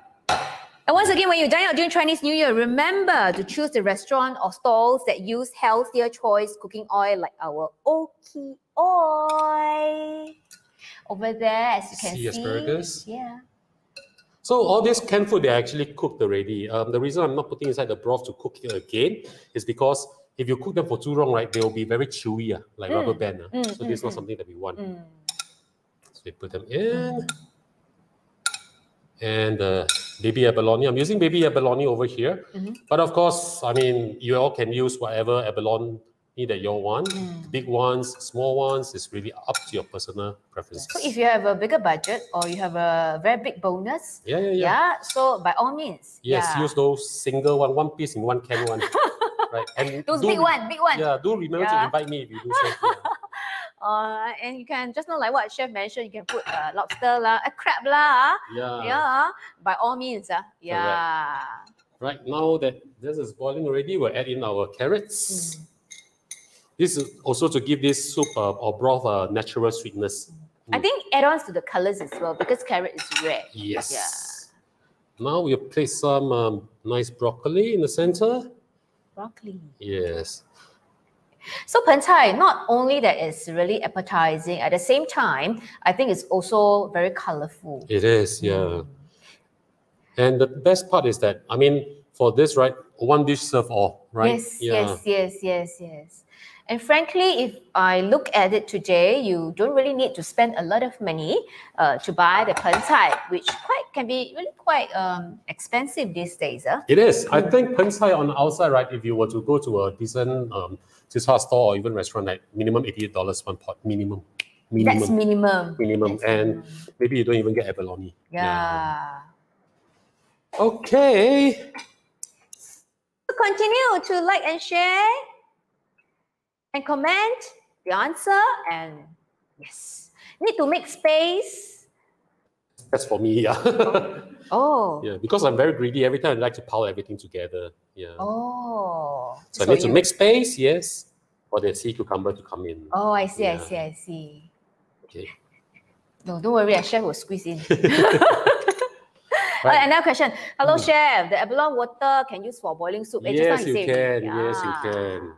And once again, when you dine out during Chinese New Year, remember to choose the restaurant or stalls that use healthier choice cooking oil like our Oki oil. Over there, as you can See see. asparagus? Yeah. So all this canned food, they're actually cooked already. Um, the reason I'm not putting inside the broth to cook it again is because if you cook them for too long, right, they will be very chewy, ah, like Mm. rubber band. ah. Mm, so this is not mm, something that we want. Mm. So we put them in. And uh, baby abalone. I'm using baby abalone over here. Mhm. But of course, I mean, you all can use whatever abalone that you all want. Mm. Big ones, small ones, it's really up to your personal preferences. So if you have a bigger budget or you have a very big bonus, yeah, yeah, yeah, yeah. so by all means, Yes, yeah. use those single one, one piece in one can one. right. And those do- big one, big one. Yeah, do remember Yeah. to invite me if you do so. Uh, and you can just know like what chef mentioned, you can put uh, lobster lah, a crab lah. Yeah. yeah, by all means. Uh, yeah. Right now that this is boiling already, we'll add in our carrots. Mm. This is also to give this soup uh, or broth a natural sweetness. I think add-ons to the colors as well because carrot is red. Yes. Yeah. Now we'll place some um, nice broccoli in the center. Broccoli. Yes. So pen chai, not only that it's really appetizing, at the same time, I think it's also very colorful. It is, yeah. And the best part is that, I mean, for this, right, one dish serve all, right? Yes, yes, yes, yes, yes. And frankly, if I look at it today, you don't really need to spend a lot of money uh, to buy the pen chai, which quite can be really quite um, expensive these days. Huh? It is. I think pen chai on the outside, right? If you were to go to a decent um, zi char store or even restaurant, like minimum eighty-eight dollars one pot, minimum, minimum, That's minimum. minimum, That's and minimum. maybe you don't even get abalone. yeah. Okay. Continue to like and share and comment the answer and yes. Need to make space. That's for me, yeah. Oh. yeah, because I'm very greedy. Every time I like to pile everything together. Yeah. Oh. So, I need to make space, yes, for the sea cucumber to come in. Oh, I see, I see, I see. Okay. No, don't worry, a chef will squeeze in. Right. Uh, another question. Hello, Mm. chef. The abalone water can use for boiling soup. Yes, you can. Yes, you can.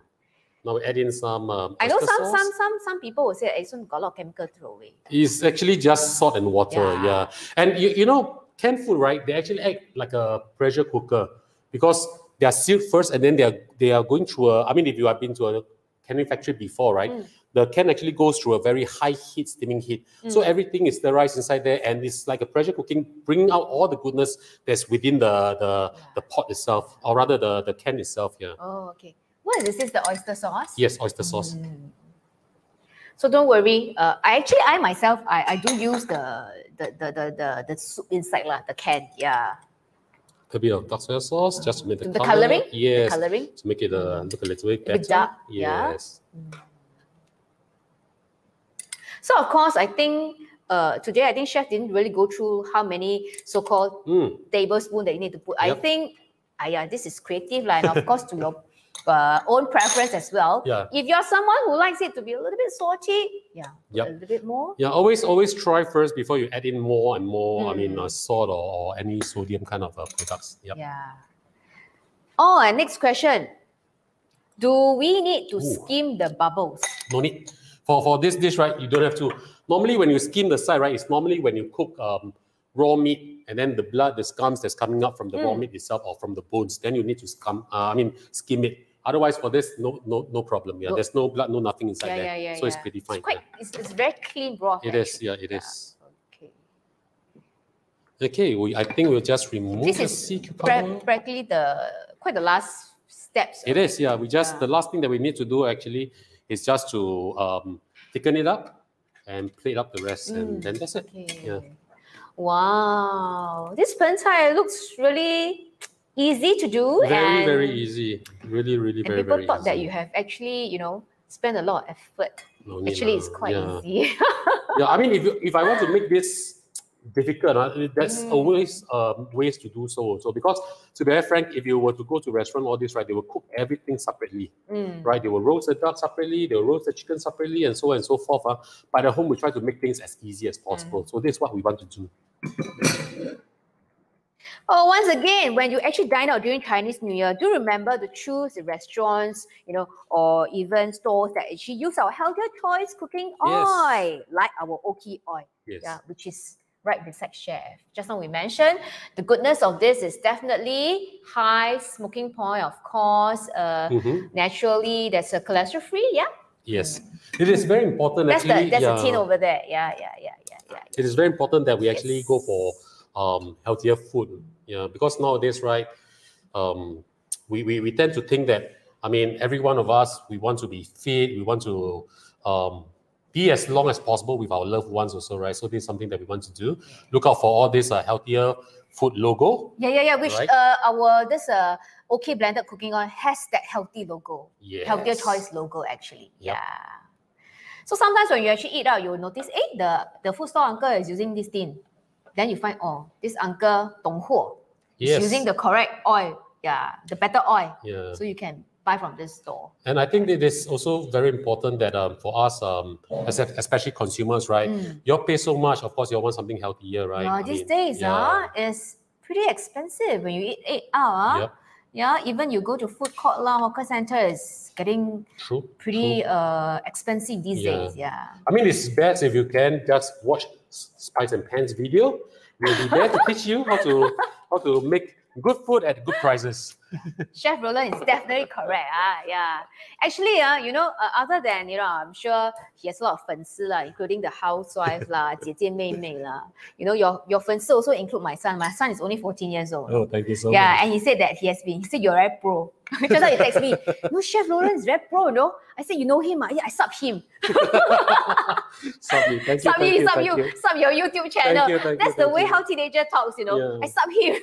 Now we add in some. Um, I know some sauce. some some some people will say one got a lot of chemical throw away. It's actually just salt and water. Yeah. Yeah. And you, you know, canned food, right? They actually act like a pressure cooker because they are sealed first and then they are they are going through a. I mean, if you have been to a canning factory before, right? Mm. The can actually goes through a very high heat, steaming heat. So Mm. everything is sterilized inside there, and it's like a pressure cooking, bringing out all the goodness that's within the the, the pot itself, or rather the the can itself. Yeah. Oh, okay. What is this? Is the oyster sauce? Yes, oyster sauce. Mm. So don't worry. Uh, I actually, I myself, I, I do use the the the the the, the soup inside lah, the can. Yeah, A bit of dark soy sauce just to make the, the color. colouring. Yes. The coloring. to make it uh, look a little bit better. bit dark, yeah. So of course, I think uh, today I think chef didn't really go through how many so-called Mm. tablespoon that you need to put. I think, ah, yeah, this is creative, and of course to your uh, own preference as well. Yeah. If you're someone who likes it to be a little bit salty, yeah, Yep. a little bit more. Yeah, always always try first before you add in more and more. I mean, Mm. uh, salt or, or any sodium kind of uh, products. Yep. Yeah. Oh, and next question. Do we need to Ooh. skim the bubbles? No need for for this dish, right? You don't have to. Normally, when you skim the side, right, it's normally when you cook um, raw meat and then the blood, the scums that's coming up from the raw Mm. meat itself or from the bones. Then you need to scum. Uh, I mean, skim it. Otherwise, for this, no no no problem. Yeah, Good. there's no blood, no nothing inside yeah, there. yeah, yeah. so it's pretty fine. It's quite. It's, it's very clean broth. It is. actually. Yeah, it is. Okay. Okay, we I think we'll just remove This the is sea cucumber. practically the quite the last steps. It is, yeah. We just the last thing that we need to do actually is just to um, thicken it up and plate up the rest, and Mm, then that's it. Okay. Yeah. Wow, this pen chai looks really easy to do. Very, and, very easy. Really, really, And very, people very thought that you have actually, you know, spent a lot of effort. No Actually, it's quite yeah. easy. yeah, I mean, if you, if I want to make this difficult, uh, that's Mm. always um, ways to do so. So because to be very frank, if you were to go to restaurant, all this right, they will cook everything separately. Mm. right? They will roast the duck separately, they will roast the chicken separately, and so on and so forth. Uh. But at home, we try to make things as easy as possible. Mm. So this is what we want to do. Oh, once again, when you actually dine out during Chinese New Year, do remember to choose the restaurants, you know, or even stores that actually use our healthier choice cooking Yes. oil, like our Oki oil, Yes. yeah, which is right beside chef. Just now we mentioned the goodness of this is definitely high smoking point, of course. Uh, Mhm. naturally, there's a cholesterol free, yeah. Yes. It is very important That's actually. the that's yeah. the tin over there. Yeah, yeah, yeah, yeah, yeah. It is very important that we actually go for um, healthier food. Yeah, because nowadays, right, um, we, we, we tend to think that, I mean, every one of us, we want to be fit, we want to um, be as long as possible with our loved ones also, right? So this is something that we want to do. Look out for all this uh, healthier food logo. Yeah, yeah, yeah. Which Right. uh our this uh Oki blended cooking oil has that healthy logo. Yes. Healthier choice logo actually. Yep. Yeah. So sometimes when you actually eat out, you'll notice, hey, the, the food store uncle is using this tin. Then you find, oh, this uncle dong huo is Yes. using the correct oil. Yeah, the better oil. yeah. So you can buy from this store. And I think it is also very important that um, for us, um, as, especially consumers, right? Mm. You pay so much, of course, you want something healthier, right? I these mean, days, yeah. ah, it's pretty expensive when you eat, eight out. ah. Yep. Yeah, even you go to food court lah, hawker center is getting True. pretty true. uh expensive these Yeah. days. Yeah. I mean, it's best if you can just watch Spice N' Pans video. We'll be there to teach you how to how to make Good food at good prices. Chef Roland is definitely correct. Ah, yeah. Actually, uh, you know, uh, other than, you know, I'm sure he has a lot of 粉丝 lah, including the housewife lah, 姐姐妹妹 lah. You know, your, your 粉丝 also include my son. My son is only 14 years old. Oh, thank you so yeah, much. and he said that he has been, he said, you're very pro. Just now he text me, no, Chef Roland is very pro, no? I said, you know him? Ah? Yeah, I sub him. Sub me. Thank you. Sub thank you, you, sub thank you, you. sub your YouTube channel. you, thank you, That's the thank way you. how teenager talks, you know. Yeah. I sub him.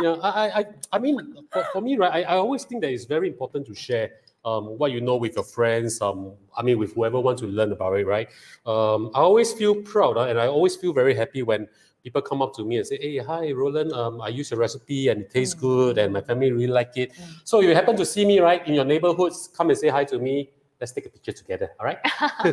Yeah, I, I, I, I mean, for, for me, right, I, I always think that it's very important to share um, what you know with your friends. Um, I mean, with whoever wants to learn about it, right? Um, I always feel proud, uh, and I always feel very happy when people come up to me and say, "Hey, hi, Roland. Um, I use your recipe and it tastes Mm. good, and my family really like it." Mm. So you happen to see me, right, in your neighborhoods, come and say hi to me. Let's take a picture together, all right?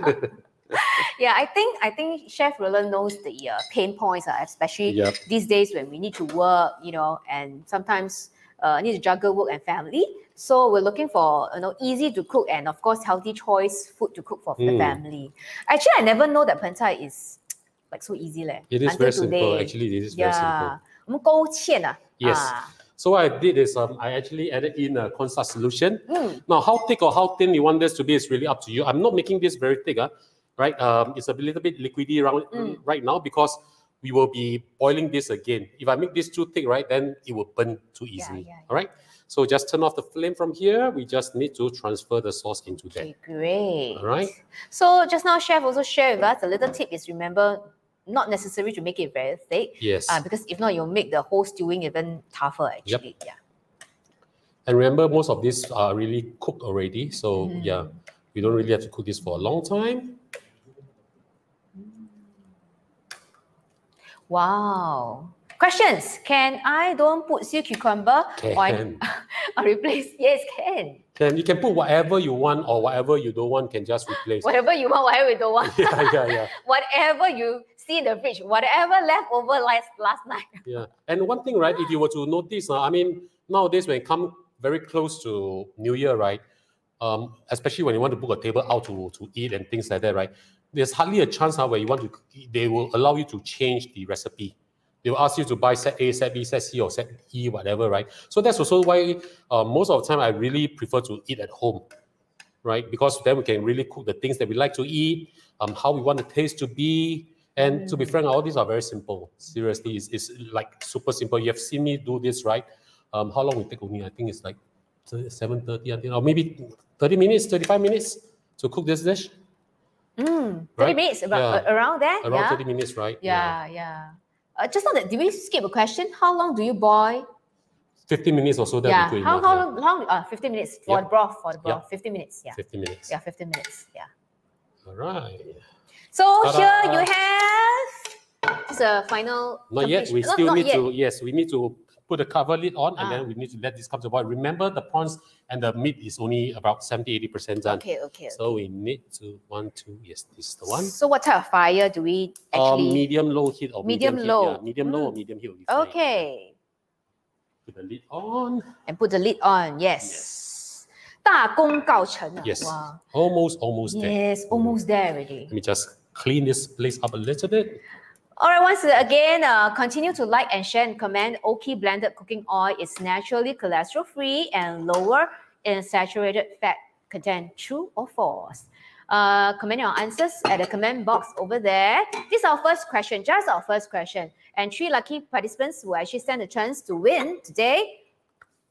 yeah, I think I think Chef Roland knows the uh, pain points, uh, especially Yep. these days when we need to work, you know, and sometimes uh, need to juggle work and family. So we're looking for you know easy to cook and of course healthy choice food to cook for mm. the hmm. family. Actually, I never know that pen chai is like so easy leh. It is very today. simple. Actually, yeah. very simple. 我们勾芡啊。Yes. Ah. ah. So what I did is um, I actually added in a cornstarch solution. Mm. Now how thick or how thin you want this to be is really up to you. I'm not making this very thick, uh, right? Um, it's a little bit liquidy around mm. right now because we will be boiling this again. If I make this too thick, right, then it will burn too easily. yeah, yeah. All right. So just turn off the flame from here. We just need to transfer the sauce into Okay, that. great. All right. So just now, chef also shared with us a little tip is remember not necessary to make it very thick. Yes. Uh, because if not, you'll make the whole stewing even tougher actually. Yeah. and remember, most of these are really cooked already. So Mm. yeah, we don't really have to cook this for a long time. Wow. Questions? Can I don't put sea cucumber or, Can. or replace? Yes, can. Can you can put whatever you want or whatever you don't want can just replace. Whatever you want, whatever you don't want. yeah, yeah, yeah. whatever you see in the fridge, whatever left over last, last night. Yeah, and one thing, right? If you were to notice, uh, I mean, nowadays when it come very close to New Year, right? Um, especially when you want to book a table out to, to eat and things like that, right? There's hardly a chance uh, where you want to. They will allow you to change the recipe. They will ask you to buy set A, set B, set C, or set E, whatever, right? So that's also why uh, most of the time I really prefer to eat at home, right? Because then we can really cook the things that we like to eat, um, how we want the taste to be. And to be frank, all these are very simple. Seriously, it's, it's like super simple. You have seen me do this, right? Um, how long will it take only? I think it's like seven thirty, I or maybe thirty minutes, thirty-five minutes to cook this dish. Mm, 30 Right? minutes, about, Yeah. around there. Around yeah. thirty minutes, right? Yeah, yeah. Uh, just now that did we skip a question? How long do you boil? 15 minutes or so. That yeah. would be good How enough. how yeah. long? Long? Uh, 15 minutes for Yeah. the broth. For the Yeah. broth, 15 minutes. Yeah. Fifty minutes. Yeah, 15 minutes. Yeah. All right. So Ta-da. here you have just a final. Not yet. We still not need yet. to. Yes, we need to put the cover lid on, and Ah. then we need to let this come to boil. Remember, the prawns and the meat is only about 70 80% done. Okay, okay. So we need to one, two. Yes, this is the one. So what type of fire do we Um, actually? medium low heat or Medium medium, low. Heat. Yeah, medium low or Mm. medium heat. will be fine. okay, Put the lid on. and put the lid on. Yes. 大功告成啊 Yes. Wow. Almost, almost there. Yes, almost there already. Let me just clean this place up a little bit. All right, once again, uh, continue to like and share and comment. Oki blended cooking oil is naturally cholesterol free and lower in saturated fat content. True or false? Uh, comment your answers at the comment box over there. This is our first question, just our first question. And three lucky participants will actually stand a chance to win today.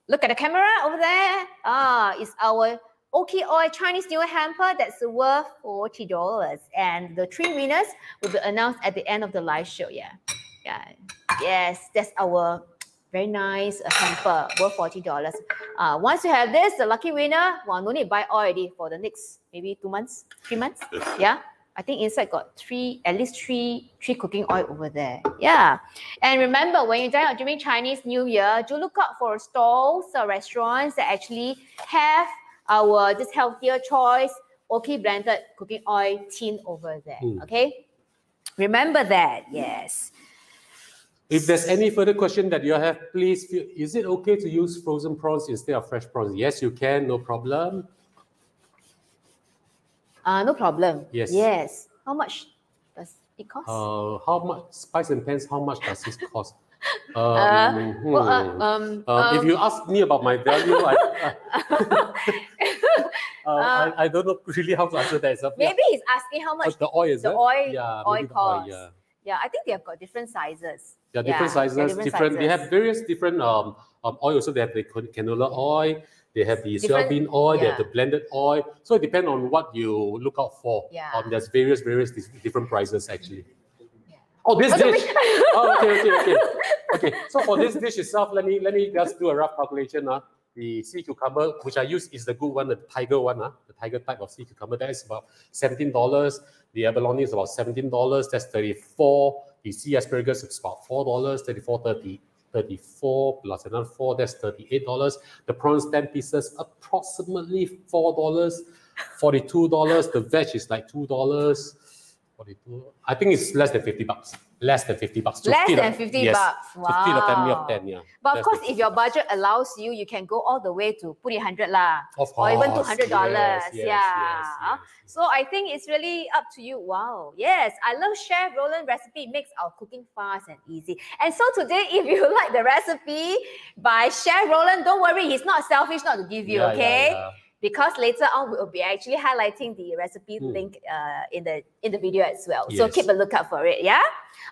Look at the camera over there. Ah, it's our Oki Oil Chinese New Year hamper that's worth $40. And the three winners will be announced at the end of the live show. Yeah. Yeah. Yes, that's our very nice uh, hamper worth $40. Uh, once you have this, the lucky winner, well, no need to buy oil already for the next maybe two months, three months. Yeah. I think inside got three, at least three, three cooking oil over there. Yeah. And remember, when you dine out during Chinese New Year, do look out for stalls or restaurants that actually have our this healthier choice, Oki blended cooking oil tin over there. Mm. Okay. Remember that. Yes. If there's any further question that you have, please feel, is it okay to use frozen prawns instead of fresh prawns? Yes, you can, no problem. Uh, no problem. Yes. Yes. How much does it cost? Uh, how much, Spice N' Pans, how much does this cost? Um, Well, uh, hmm. um, Um, if um, you ask me about my value, I, uh, Uh, I, I don't know really how to answer that. A- yeah. maybe he's asking how much. The oil is the it? oil- yeah, oil maybe cost. yeah. Yeah, I think they have got different sizes. Yeah, different sizes, different. different They have various different um, um oil. So they have the canola oil, they have the Different- soybean oil, they have the blended oil. So it depends on what you look out for. Yeah. Um, there's various various different prices actually. Oh, this Oh, dish. oh, okay, okay, okay. Okay. So for this dish itself, let me let me just do a rough calculation. Uh. The sea cucumber, which I use, is the good one, the tiger one, uh, the tiger type of sea cucumber. That is about seventeen dollars. The abalone is about seventeen dollars. That's thirty-four. The sea asparagus is about four dollars. Thirty-four, thirty. 34 plus another 4 that's 38 dollars the prawns 10 pieces approximately 4 dollars 42 dollars the veg is like 2 dollars 42 i think it's less than 50 bucks less than 50 bucks to Less a- than 50 yes, bucks. to feed a family of Wow. 10 yeah But of course, if your 50 bucks. budget allows you, you can go all the way to put it 100 lah. of or even $200, yes, yes, yeah. yes. So I think it's really up to you. Wow. Yes, I love Chef Roland recipe. It makes our cooking fast and easy. And so today, if you like the recipe by Chef Roland, don't worry, he's not selfish not to give you, yeah, okay? yeah. Because later on we'll be actually highlighting the recipe Hmm. link uh, in the in the video as well. So keep a lookout for it. Yeah.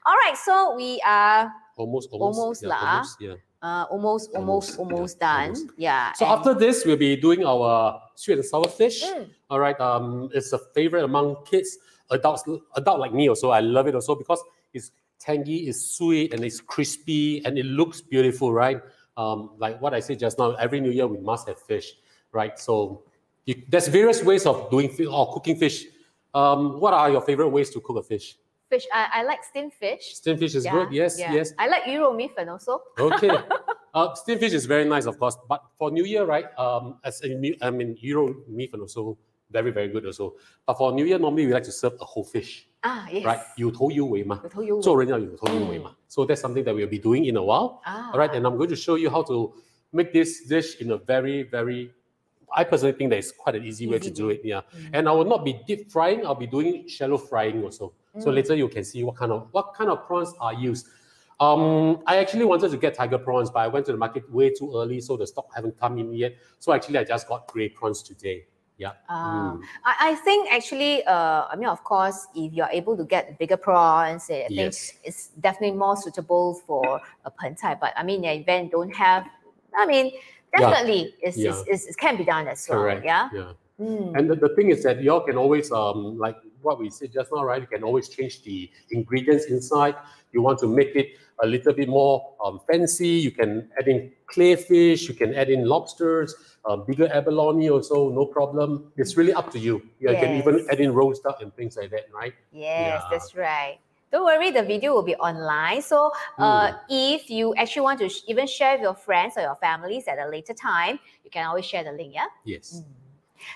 All right. So we are almost almost Almost yeah, almost, yeah. uh, almost almost Almost, yeah, done. almost. Yeah. So after this, we'll be doing our sweet and sour fish. Mm. All right. Um, it's a favorite among kids, adults, adult like me also. I love it also because it's tangy, it's sweet, and it's crispy, and it looks beautiful, right? Um, like what I said just now, every New Year we must have fish, right? So you, there's various ways of doing fish or cooking fish. Um, what are your favorite ways to cook a fish? Fish. I, I like steamed fish. Steamed fish is yeah, good. Yes, yeah. yes. I like euromifen also. okay. Uh, steamed fish is very nice, of course. But for New Year, right? Um, as in, I mean, euromifen also very very good also. But for New Year, normally we like to serve a whole fish. Ah yes. Right. You told you way ma. You told you ma. Mm. So that's something that we'll be doing in a while. Ah. All right. And I'm going to show you how to make this dish in a very very I personally think that it's quite an easy, way to do it. Yeah, Mm. and I will not be deep frying. I'll be doing shallow frying also. So Mm. later you can see what kind of what kind of prawns are used. Um, I actually wanted to get tiger prawns, but I went to the market way too early, so the stock haven't come in yet. So actually, I just got gray prawns today. Yeah. Ah, Mm. I, I think actually, uh, I mean, of course, if you're able to get bigger prawns, I think Yes. it's definitely more suitable for a pen chai. But I mean, in the event don't have, I mean, Yeah. definitely it's, Yeah. it's, it's, it can be done as well. Correct. Yeah. Yeah. Mm. And the, the thing is that y'all can always, um, like what we said just now, right? You can always change the ingredients inside. You want to make it a little bit more um, fancy. You can add in crayfish. You can add in lobsters, uh, bigger abalone also, no problem. It's really up to you. You can even add in roast duck and things like that, right? Yes, Yeah. that's right. Don't worry, the video will be online. So, uh, Mm. if you actually want to sh- even share with your friends or your families at a later time, you can always share the link. Yeah. Yes. Mm.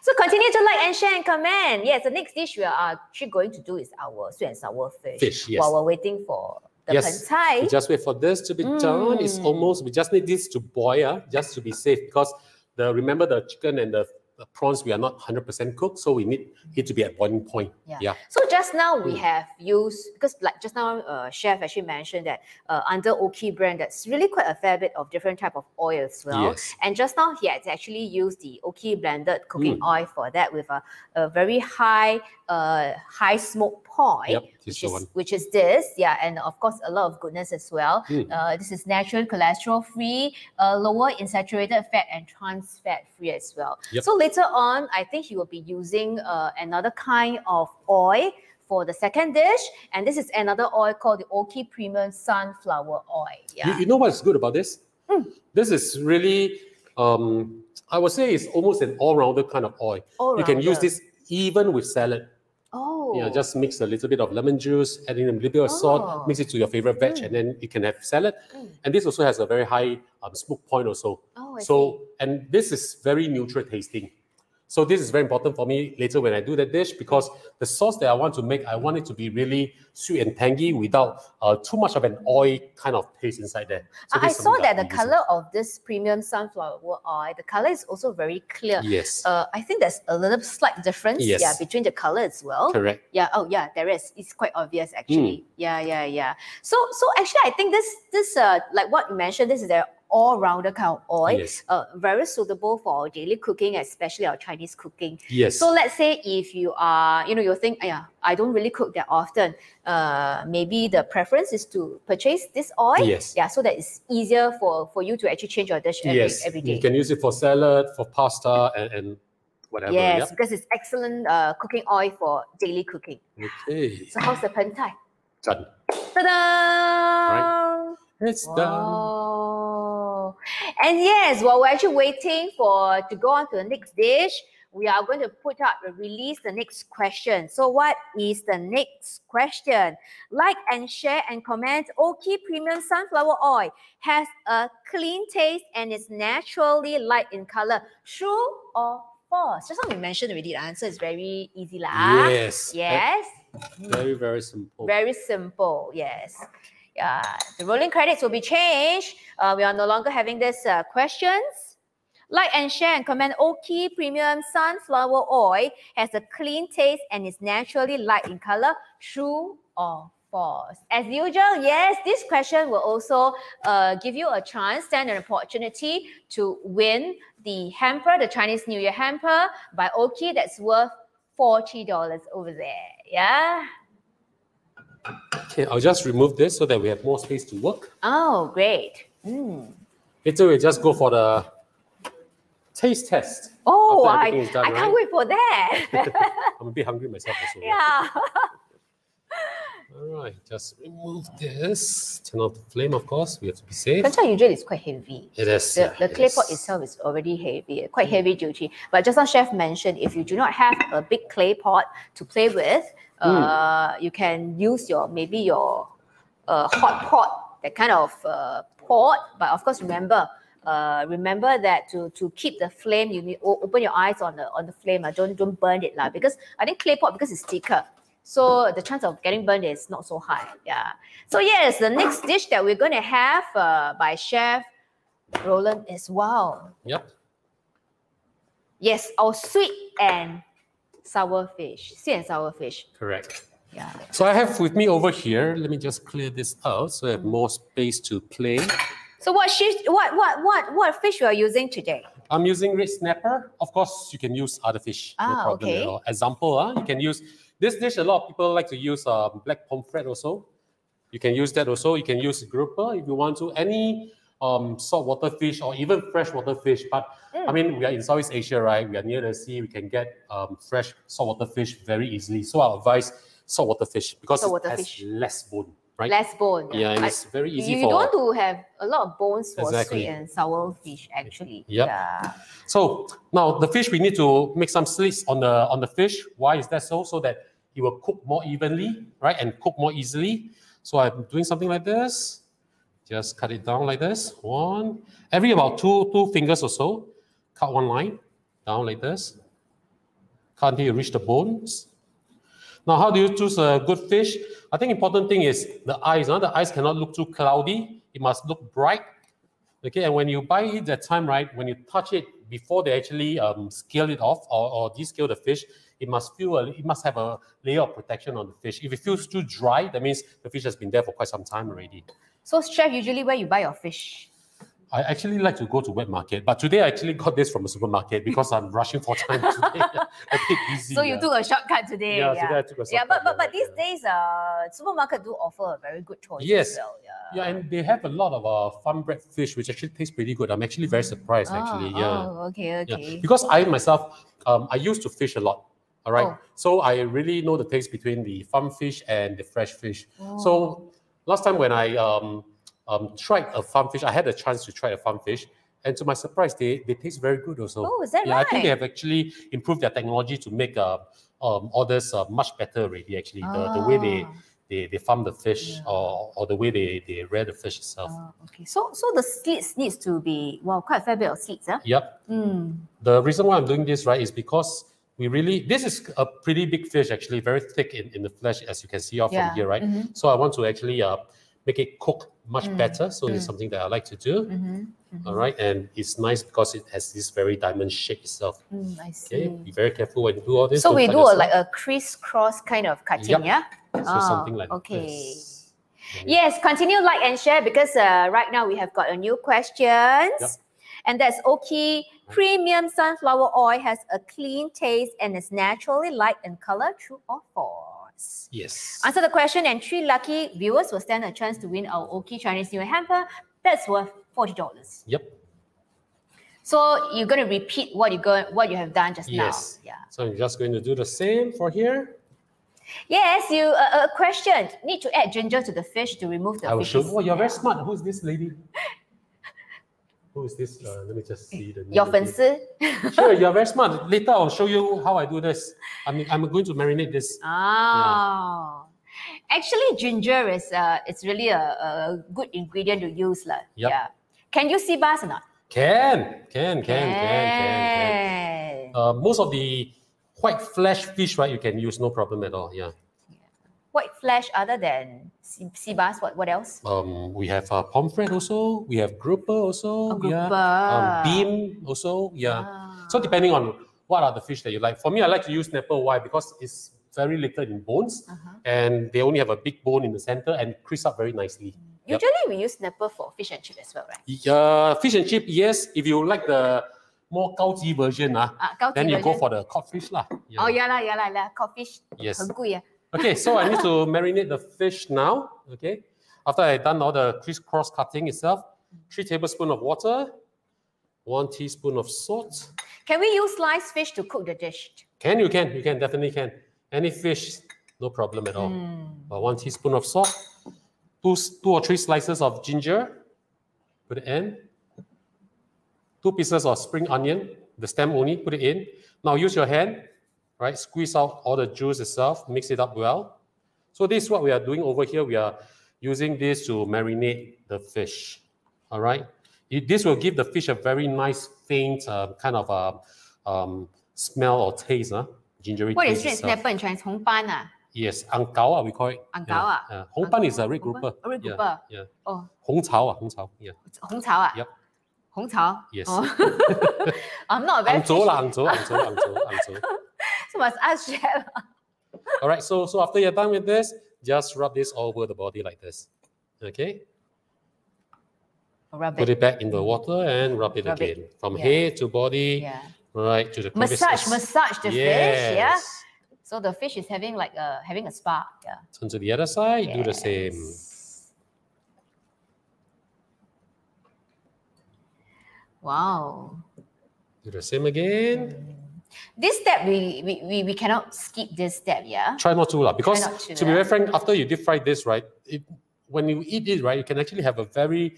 So continue to like and share and comment. Yes, the next dish we are actually going to do is our sweet and sour fish. Fish, yes. While we're waiting for the Yes. We just wait for this to be done. It's Mm. almost, we just need this to boil just to be safe because the remember the chicken and the, the prawns, we are not 100% cooked. So we need it to be at boiling point. Yeah. Yeah. So just now we Mm. have used because like just now, uh, chef actually mentioned that uh, under Oki brand, that's really quite a fair bit of different type of oil as well. Yes. And just now he has actually used the Oki blended cooking Mm. oil for that with a, a very high uh high smoke point. Yep, Which is, one. which is this, yeah, and of course a lot of goodness as well. Mm. Uh, this is natural cholesterol free, uh, lower in saturated fat and trans fat free as well. Yep. So later on, I think he will be using uh, another kind of oil for the second dish, and this is another oil called the Oki Premium Sunflower Oil. You, Yeah. you know what's good about this? Mm. This is really, um, I would say it's almost an all-rounder kind of oil. You can use this even with salad. Oh. Yeah, just mix a little bit of lemon juice, add in a little bit of Oh. salt, mix it to your favorite veg, Mm. and then you can have salad. Mm. And this also has a very high um, smoke point also. Oh, I see. So, and this is very neutral tasting. So this is very important for me later when I do the dish because the sauce that I want to make, I want it to be really sweet and tangy without uh, too much of an oil kind of taste inside there. So I I this is saw something that the I'll be using. color of this premium sunflower oil, the color is also very clear. Yes, Uh, I think there's a little slight difference, yeah, between the color as well. correct. Yeah. Oh, yeah. There is. It's quite obvious, actually. Hmm. Yeah, yeah, yeah. So, so actually, I think this, this, uh, like what you mentioned, this is the all-rounder kind of oil. Yes. Uh, very suitable for our daily cooking, especially our Chinese cooking. Yes. So let's say if you are, you know, you think, yeah, I don't really cook that often. Uh, maybe the preference is to purchase this oil. Yes. Yeah, so that it's easier for for you to actually change your dish every, yes. every day. You can use it for salad, for pasta, and, and whatever. yes, because it's excellent uh, cooking oil for daily cooking. Okay. So how's the pen chai? Done. Ta-da! It's done. Oh. And yes, while we're actually waiting for to go on to the next dish, we are going to put up release the next question. So what is the next question? Like and share and comment. Oki Premium Sunflower Oil has a clean taste and is naturally light in color. True or false? Just now we mentioned already. The answer is very easy lah. Yes. Yes. Very, very simple. Very simple, yes. The rolling credits will be changed. Uh, we are no longer having this uh, questions. Like and share and comment. Oki Premium Sunflower Oil has a clean taste and is naturally light in color. True or false? As usual, yes, this question will also uh, give you a chance and an opportunity to win the hamper, the Chinese New Year hamper by Oki that's worth $40 over there. Yeah. Okay, I'll just remove this so that we have more space to work. Oh, great. Mm. Later, we'll just go for the taste test. Oh, I, is done, I can't wait for that. I'm a bit hungry myself also. yeah. All right, just remove this. Turn off the flame, of course. We have to be safe. Concha usually is quite heavy. It is. The, yeah, the clay pot itself is already heavy, quite heavy duty. But just now chef mentioned, if you do not have a big clay pot to play with, uh, you can use your maybe your uh, hot pot, that kind of uh, pot. But of course, remember, uh, remember that to to keep the flame, you need o- open your eyes on the on the flame. Uh, don't don't burn it lah. Because I think clay pot because it's thicker. So the chance of getting burned is not so high. Yeah. So yes, the next dish that we're going to have uh, by Chef Roland is wow. Yep. Yes, our sweet and sour fish, sweet and sour fish. Correct. Yeah. So I have with me over here. Let me just clear this out so I have more space to play. So what fish? What what what what fish you are using today? I'm using red snapper. Of course, you can use other fish. Ah, no problem okay. at all. Example, uh, you can use this dish. A lot of people like to use um, black pomfret also. You can use that also. You can use grouper if you want to. Any um, saltwater fish or even freshwater fish. But I Mm. mean, we are in Southeast Asia, right? We are near the sea. We can get um, fresh saltwater fish very easily. So I advise saltwater fish because Saltwater it has fish. less bone, right? Less bone. yeah, and I- it's very easy you, you for. don't want to have a lot of bones for Exactly. sweet and sour fish, actually. Yep. Yeah. So now the fish, we need to make some slits on the on the fish. Why is that so? So that it will cook more evenly, right, and cook more easily. So I'm doing something like this. Just cut it down like this. One, every about two two fingers or so. Cut one line down like this. Cut until you reach the bones. Now, how do you choose a good fish? I think important thing is the eyes. Huh? The eyes cannot look too cloudy. It must look bright. Okay, and when you buy it that time, right, when you touch it before they actually um, scale it off or, or descale the fish, it must feel a, it must have a layer of protection on the fish. If it feels too dry, that means the fish has been there for quite some time already. So chef, usually where you buy your fish? I actually like to go to wet market, but today I actually got this from a supermarket because I'm rushing for time today. a bit busy. So you yeah. took a shortcut today. Yeah, Yeah, today I took a shortcut. yeah but, but but these yeah. days, uh, supermarket do offer a very good choice. Yes. As well. Yeah. Yeah, and they have a lot of uh, farm bred fish, which actually tastes pretty good. I'm actually very surprised, actually. Oh, Yeah. Oh, okay, okay. because I myself, um, I used to fish a lot. All right, Oh. so I really know the taste between the farm fish and the fresh fish. Oh. So last time when I um, um, tried a farm fish, I had a chance to try a farm fish, and to my surprise, they, they taste very good also. Oh, is that yeah, I think they have actually improved their technology to make uh, um, orders uh, much better already. Actually, the, the way they Ah. they, they farm the fish or, or the way they, they rear the fish itself. Oh, okay. So so the slits needs to be well quite a fair bit of slits, huh? Yep. Mm. The reason why I'm doing this, right, is because we really, this is a pretty big fish, actually, very thick in, in the flesh, as you can see off Yeah. from here, right? Mhm. So I want to actually uh, make it cook much Mm, better. So it's mm. something that I like to do. Mhm, All right. And it's nice because it has this very diamond shape itself. Mm, I see. Okay. Be very careful when you do all this. So don't we do a, like a crisscross kind of cutting, Yup. yeah? so oh, something like okay. this. Yes, continue like and share because uh, right now we have got a new questions. And that's Oki Premium Sunflower Oil has a clean taste and is naturally light in color, true or false? Yes. Answer the question, and three lucky viewers will stand a chance to win our Oki Chinese New Year hamper. That's worth forty dollars. Yep. So you're going to repeat what you go, what you have done just Yes. now. Yeah. So I'm just going to do the same for here. Yes. You uh, a question. Need to add ginger to the fish to remove the I will fish. show. Oh, you're very smart. Who's this lady? Who is this? Uh, let me just see the. name Your 丝 Sure, you're very smart. Later, I'll show you how I do this. I'm, I'm going to marinate this. Oh. Actually, ginger is uh, it's really a, a good ingredient to use. Yup. Yeah. Can you see bars or not? Can, can, can, can, can, can. Uh, most of the white flesh fish, right, you can use no problem at all. Yeah white flash other than Seabass? What what else? Um, we have uh, Pomfret also. We have Grouper also. Oh, grouper. Um, Bream also. Yeah. Ah. So depending on what are the fish that you like. For me, I like to use snapper. Why? Because it's very little in bones, uh-huh. and they only have a big bone in the center and crease up very nicely. Usually, yep. we use snapper for fish and chip as well, right? Yeah, uh, fish and chip. Yes, if you like the more 高级 version ah, ah, 啊，啊高级 then you version. go for the codfish lah. Yeah. Oh yeah lah, yeah lah, yeah. Codfish yes. Ah. Okay, so I need to marinate the fish now. Okay. After I done all the crisscross cutting itself, three tablespoons of water, one teaspoon of salt. Can we use sliced fish to cook the dish? Can you can you can definitely can. Any fish, no problem at all. Mm. Uh, one teaspoon of salt, two two or three slices of ginger. Put it in. Two pieces of spring onion, the stem only. Put it in. Now use your hand, right? Squeeze out all the juice itself. Mix it up well. So this is what we are doing over here. We are using this to marinate the fish. All right. It- this will give the fish a very nice faint uh, kind of a um, smell or taste, huh? gingery What is taste. red itself. snapper in Chinese? 红斑啊？ Yes, angkao, ah, we call it. Angkao, yeah, ah? yeah. Hong pan is a red Hong grouper. pan- a red Yeah, grouper. Yeah. 哦， Hong cao, ah, Hong cao. Yeah. 红潮啊？ Yep. 红潮。 Yes. 哦 I'm not a very Hangzhou lah, fishy- Hangzhou, Hangzhou, Hangzou, Hangzou. So must ask chef. All right, so so after you're done with this, just rub this all over the body like this. Okay, Rub put it. it back in the water and rub it Rub it. again from Yeah. head to body, Yeah. right to the Massage, crevices. massage the yes. fish. Yeah. So the fish is having like a having a spa. Yeah. Turn to the other side, do the same. Wow. Do the same again. This step we, we, we, we cannot skip this step, yeah? Try not to lah, because to, to be yeah. very frank, after you deep fry this, right, it, when you eat it, right, you can actually have a very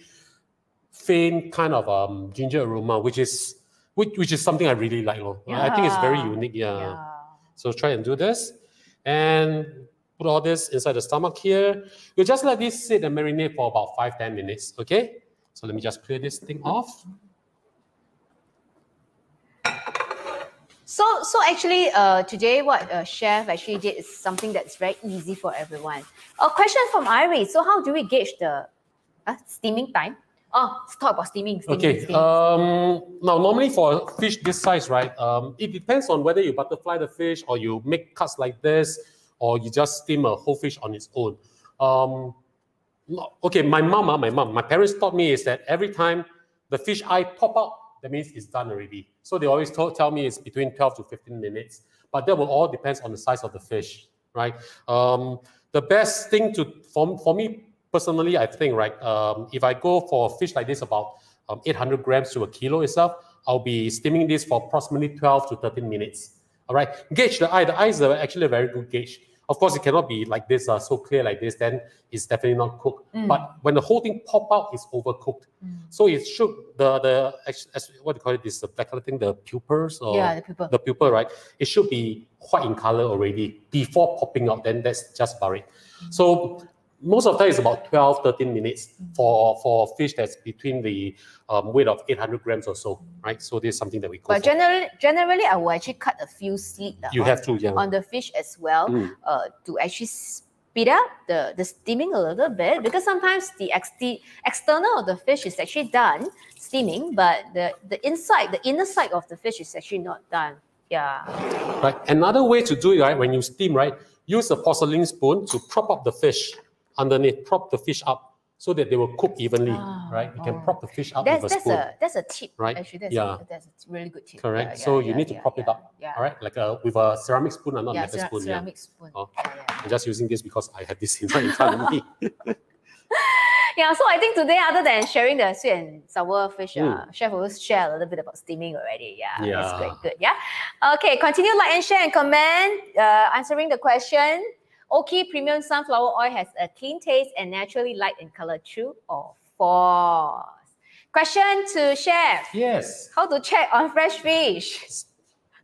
faint kind of um, ginger aroma, which is which, which is something I really like. lor. I think it's very unique. Yeah. Yeah. So try and do this, and put all this inside the stomach here. You just let this sit and marinate for about five ten minutes. Okay. So let me just clear this thing off. So so actually uh, today what uh, chef actually did is something that's very easy for everyone. A question from Iris. So how do we gauge the uh, steaming time? Oh, let's talk about steaming. steaming Okay. steaming. Um, now, normally for fish this size, right? Um, it depends on whether you butterfly the fish or you make cuts like this, or you just steam a whole fish on its own. Um, okay, my mama, my mom, my parents taught me is that every time the fish eye pop out, that means it's done already. So they always tell me it's between 12 to 15 minutes. But that will all depends on the size of the fish, right? Um, the best thing to for, for me personally, I think, right, um, if I go for a fish like this, about um, 800 grams to a kilo itself, I'll be steaming this for approximately 12 to 13 minutes. All right, gauge the eye. The eye is actually a very good gauge. Of course, it cannot be like this, uh, so clear like this, then it's definitely not cooked. Mm. But when the whole thing pop out, it's overcooked. Mm. So it should, the, the as- what do you call it, this the black color thing, the pupils or yeah, the people. the pupil, right? It should be white in color already before popping out. Then that's just about it. So most of the time it's about 12, 13 minutes for for fish that's between the um, weight of 800 grams or so, right? So this is something that we go but for. generally, generally, I will actually cut a few slits uh, You on, have to, yeah. on the fish as well Mm. uh, to actually speed up the, the steaming a little bit because sometimes the ex- external of the fish is actually done steaming, but the, the inside, the inner side of the fish is actually not done. Yeah. Right. Another way to do it, right, when you steam, right, use a porcelain spoon to prop up the fish underneath, prop the fish up so that they will cook evenly, Ah, right? You can oh. prop the fish up That's with a that's spoon. a that's a tip, Right? Actually, that's Yeah. a, that's a really good tip. Correct. Yeah, so yeah, you need to prop it up, Yeah. all right, like a, with a ceramic spoon and not Yeah, metal spoon. ceramic spoon. Oh. I'm just using this because I have this in front of me. Yeah, so I think today, other than sharing the sweet and sour fish, uh, Mm. chef will share a little bit about steaming already. Yeah, that's Yeah. great. Good. Yeah. Okay, continue like and share and comment. Uh, answering the question. Oki Premium Sunflower Oil has a clean taste and naturally light in color. True or false? Question to chef. yes. How to check on fresh fish?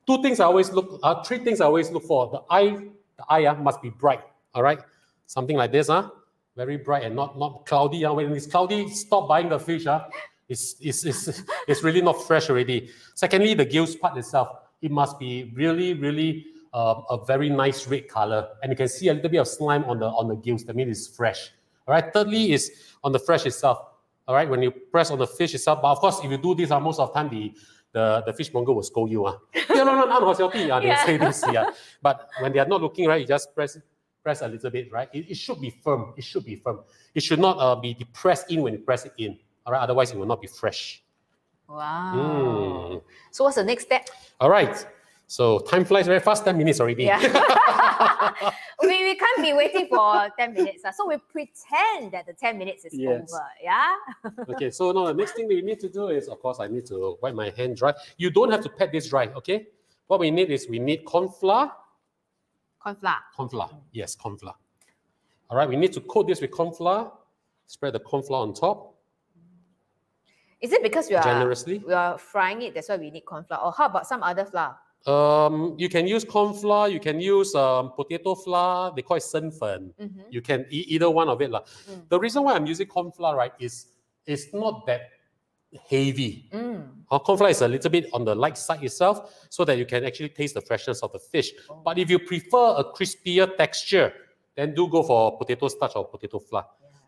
Two things I always look, uh, three things I always look for. The eye, the eye uh, must be bright, all right? Something like this, huh? Very bright and not, not cloudy. Uh. When it's cloudy, stop buying the fish. Uh. It's, it's, it's, it's really not fresh already. Secondly, the gills part itself, it must be really, really um, a very nice red color. And you can see a little bit of slime on the, on the gills. That means it's fresh. All right. Thirdly is on the fresh itself. All right. When you press on the fish itself, but of course, if you do this, uh, most of the time the the, the fishmonger will scold you. Uh. yeah, no, no, no, no, uh, they Yeah. say this. Yeah. But when they are not looking right, you just press press a little bit, right? It, it should be firm. It should be firm. It should not uh, be depressed in when you press it in. All right. Otherwise, it will not be fresh. Wow. Mm. So what's the next step? All right. So time flies very fast. Ten minutes already. Yeah. we, we can't be waiting for 10 minutes. ah. So we pretend that the 10 minutes is Yes. over. Yeah. okay, so now the next thing that we need to do is, of course, I need to wipe my hand dry. You don't have to pat this dry, okay? What we need is we need corn flour, Corn flour. corn flour. Yes, corn flour. All right, we need to coat this with corn flour. Spread the corn flour on top Is it because we are generously. we are frying it? That's why we need corn flour. Or how about some other flour? Um, you can use corn flour. You can use um, potato flour. They call it senfen. Mhm. You can eat either one of it. Mm. The reason why I'm using corn flour, right, is it's not that heavy. Mm. Our corn flour is a little bit on the light side itself, so that you can actually taste the freshness of the fish. Oh. But if you prefer a crispier texture, then do go for potato starch or potato flour,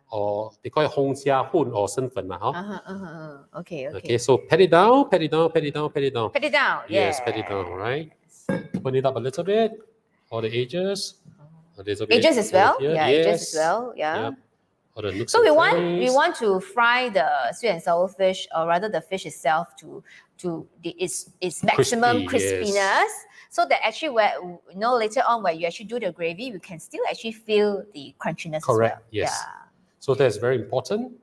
or they call it hong xia hun or senfen lah, huh? Uh-huh, uh-huh, uh-huh. Okay, okay. Okay, so pat it down, pat it down, pat it down, pat it down. Pat it down. Yes, pat it down, right? Open it up a little bit, all the edges, a little bit Edges as well. here. Yeah, edges as well. Yeah. Yeah. All the nooks So we want we want to fry the sweet and sour fish, or rather the fish itself, to to the, its its maximum Crispy, yes. crispiness, so that actually where you know later on when you actually do the gravy, you can still actually feel the crunchiness. Correct, As well. yes. So that's very important.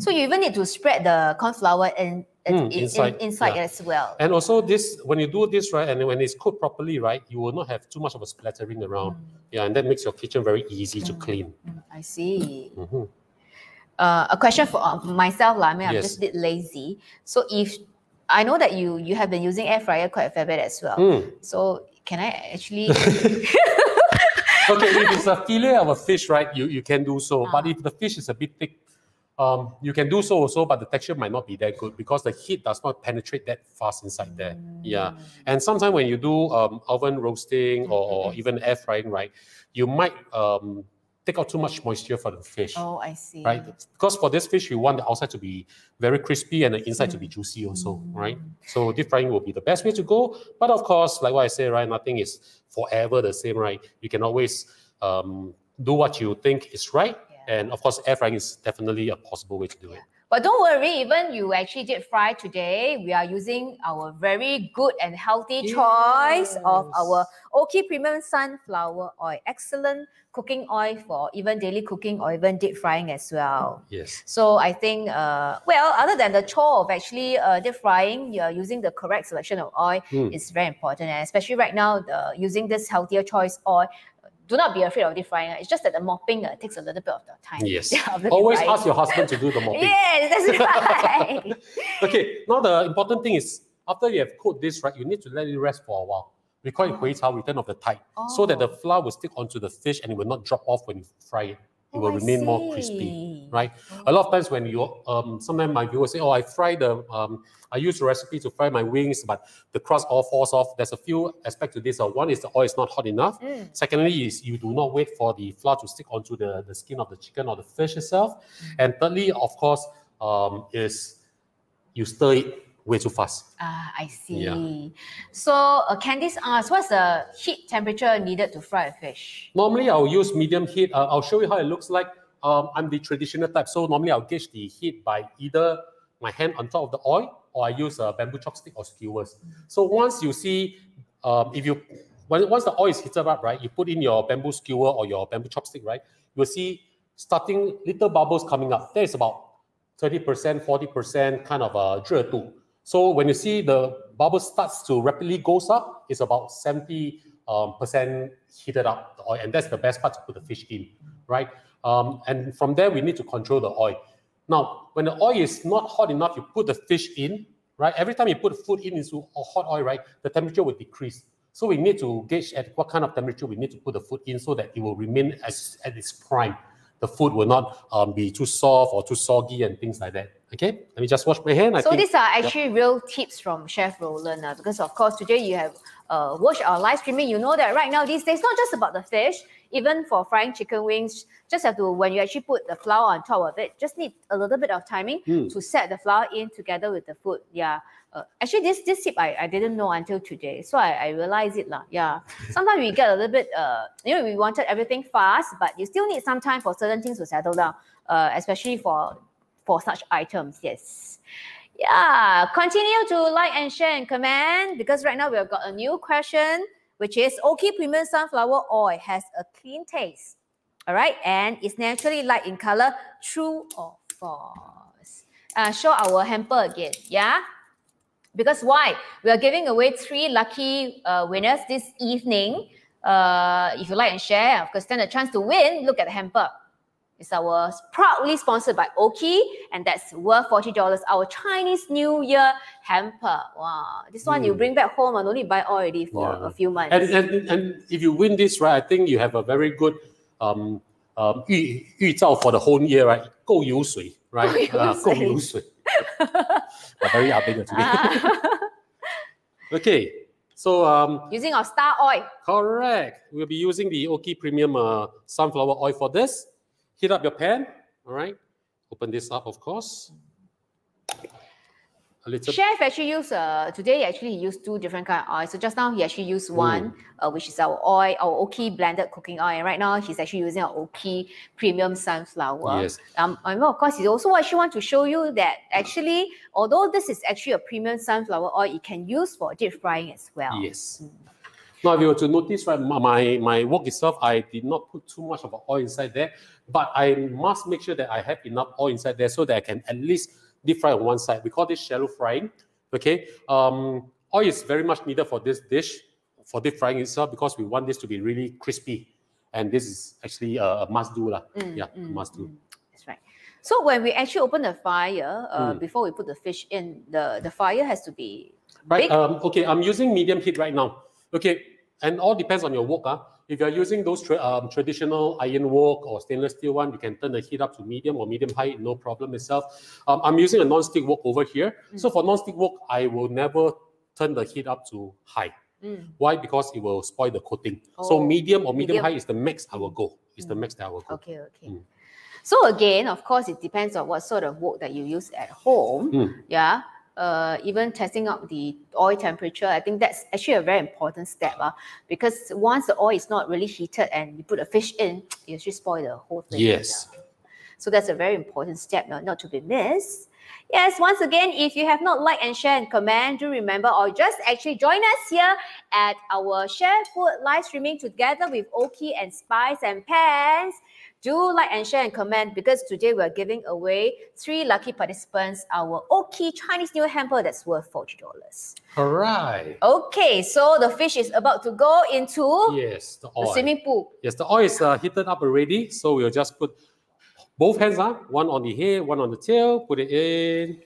So you even need to spread the corn flour in, in, Mm, in- inside, inside yeah. as well. And also this, when you do this right, and when it's cooked properly, right, you will not have too much of a splattering around. Yeah, and that makes your kitchen very easy to Mm. clean. Mm, I see. Mhm. uh, a question for uh, myself, lah. I mean, I'm just a bit lazy. So if I know that you you have been using air fryer quite a fair bit as well. Mm. So can I actually? Okay, if it's a fillet of a fish, right, you, you can do so. But Ah. if the fish is a bit thick, um, you can do so also, but the texture might not be that good because the heat does not penetrate that fast inside there. Yeah. And sometimes when you do um, oven roasting or, or even air frying, right, you might um, take out too much moisture for the fish. Oh, I see. Right, because for this fish, we want the outside to be very crispy and the inside to be juicy also, right? So deep frying will be the best way to go. But of course, like what I say, right, nothing is forever the same, right? You can always um, do what you think is right, Yeah. and of course, air frying is definitely a possible way to do it. But don't worry, even you actually did fry today, we are using our very good and healthy choice of our Yes. Oki Premium Sunflower Oil. Excellent cooking oil for even daily cooking or even deep frying as well. Yes. So I think, uh, well, other than the chore of actually uh, deep frying, you're using the correct selection of oil Mm. is very important, and especially right now, the using this healthier choice oil. Do not be afraid of deep frying. It's just that the mopping uh, takes a little bit of the time. Yes. Always frying. ask your husband to do the mopping. Yes, that's right. Okay, now the important thing is after you have cooked this, right, you need to let it rest for a while. We call it hui cao, return of the tide, so that the Oh. flour will stick onto the fish and it will not drop off when you fry it. It Oh, will I remain more crispy, right? A lot of times when you, um, sometimes my viewers say, oh, I fry the, um, I use the recipe to fry my wings, but the crust all falls off. There's a few aspects to this. Uh, one is the oil is not hot enough. Mm. Secondly, is you do not wait for the flour to stick onto the, the skin of the chicken or the fish itself. And thirdly, of course, um, is you stir it way too fast. Ah, I see. Yeah. So uh, Candice asks, what's the heat temperature needed to fry a fish? Normally, I'll use medium heat. Uh, I'll show you how it looks like. Um, I'm the traditional type, so normally I'll gauge the heat by either my hand on top of the oil or I use a bamboo chopstick or skewers. So once you see, um, if you once the oil is heated up, right, you put in your bamboo skewer or your bamboo chopstick, right, you'll see starting little bubbles coming up. That is about 30%, 40% kind of a 热度. So when you see the bubble starts to rapidly goes up, it's about 70 um, percent heated up the oil, and that's the best part to put the fish in, right? Um, and from there, we need to control the oil. Now, when the oil is not hot enough, you put the fish in, right? Every time you put food in into a hot oil, right, the temperature will decrease. So we need to gauge at what kind of temperature we need to put the food in so that it will remain as at its prime. The food will not um, be too soft or too soggy and things like that. Okay, let me just wash my hand. I So think these are actually real tips from Chef Roland uh, because of course today you have uh, watched our live streaming. You know that right now these days not just about the fish, even for frying chicken wings, just have to when you actually put the flour on top of it, just need a little bit of timing Mm. to set the flour in together with the food. Yeah. Uh, actually, this this tip I, I didn't know until today, so I, I realized it lah. Yeah. Sometimes we get a little bit uh, you know, we wanted everything fast, but you still need some time for certain things to settle down. Uh, especially for for such items. Yes. Yeah. Continue to like and share and comment because right now we have got a new question, which is Oki Premium Sunflower Oil has a clean taste. All right. And it's naturally light in color. True or false? Uh, show our hamper again. Yeah. Because why? We are giving away three lucky uh, winners this evening. Uh, if you like and share, of course, stand a chance to win. Look at the hamper. It's our proudly sponsored by Oki, and that's worth forty dollars. Our Chinese New Year hamper. Wow, this one you Mm. bring back home and only buy already for Yeah. a few months. And, and, and if you win this, right, I think you have a very good um, um, 预预兆 for the whole year, right? 够油水, right? 够油啊，够水。油水. I'm very updated today. Ah, okay, so um, using our star oil. correct. We'll be using the Oki Premium uh, sunflower oil for this. Heat up your pan, all right? Open this up, of course. A little Chef actually used uh, today. He actually used two different kind of oil. So just now he actually used Mm. one, uh, which is our oil, our Oki blended cooking oil. And right now he's actually using our Oki premium sunflower. Yes. Um, and of course, he also actually want to show you that actually, although this is actually a premium sunflower oil, it can use for deep frying as well. Yes. Now, if you were to notice, right, my, my, wok itself, I did not put too much of oil inside there, but I must make sure that I have enough oil inside there so that I can at least deep fry on one side. We call this shallow frying. Okay. Um, oil is very much needed for this dish, for deep frying itself, because we want this to be really crispy. And this is actually a, a must do. lah. Mm, yeah, a mm, must do. mm. That's right. So when we actually open the fire, uh, Mm. before we put the fish in, the, the fire has to be Right. big. Um, okay, I'm using medium heat right now. Okay, and all depends on your wok. ah. If you're using those tra- um, traditional iron wok or stainless steel one, you can turn the heat up to medium or medium high, no problem itself. Um, I'm using a non-stick wok over here. So for non-stick wok, I will never turn the heat up to high. Mm. Why? Because it will spoil the coating. So Oh, medium or medium, medium. high is the max I will go. It's the Mm. max that I will go. Okay, okay. Mm. So again, of course, it depends on what sort of wok that you use at home. Mm. Yeah. Uh, even testing out the oil temperature, I think that's actually a very important step. Uh, because once the oil is not really heated and you put a fish in, you actually spoil the whole thing. Yes. So that's a very important step not, not to be missed. Yes, once again, if you have not liked and share and comment, do remember or just actually join us here at our Share Food live streaming together with Oki and Spice N' Pans Do like and share and comment because today we're giving away three lucky participants our Oki Chinese New Year hamper that's worth $40. All right. Okay, so the fish is about to go into Yes, the oil. the swimming pool. Yes, the oil is uh, heated up already. So we'll just put both hands on, one on the head, one on the tail, put it in,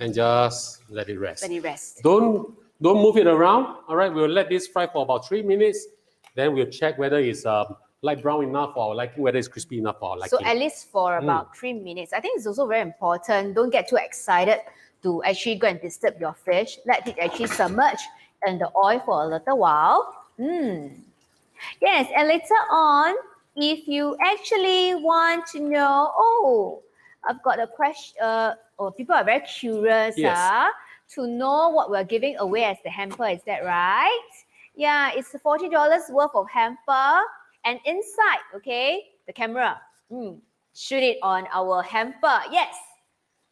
and just let it rest. Let it rest. Don't don't move it around. All right, we'll let this fry for about three minutes. Then we'll check whether it's um, light brown enough our liking, whether it's crispy enough for our So at least for about three minutes. I think it's also very important. Don't get too excited to actually go and disturb your fish. Let it actually submerge in the oil for a little while. Mm. Yes, and later on, if you actually want to know, oh, I've got a question. Uh, oh, people are very curious, Yes. ah, to know what we're giving away as the hamper. Is that right? Yeah, it's forty dollars worth of hamper, and inside, okay, the camera, mm, shoot it on our hamper. Yes,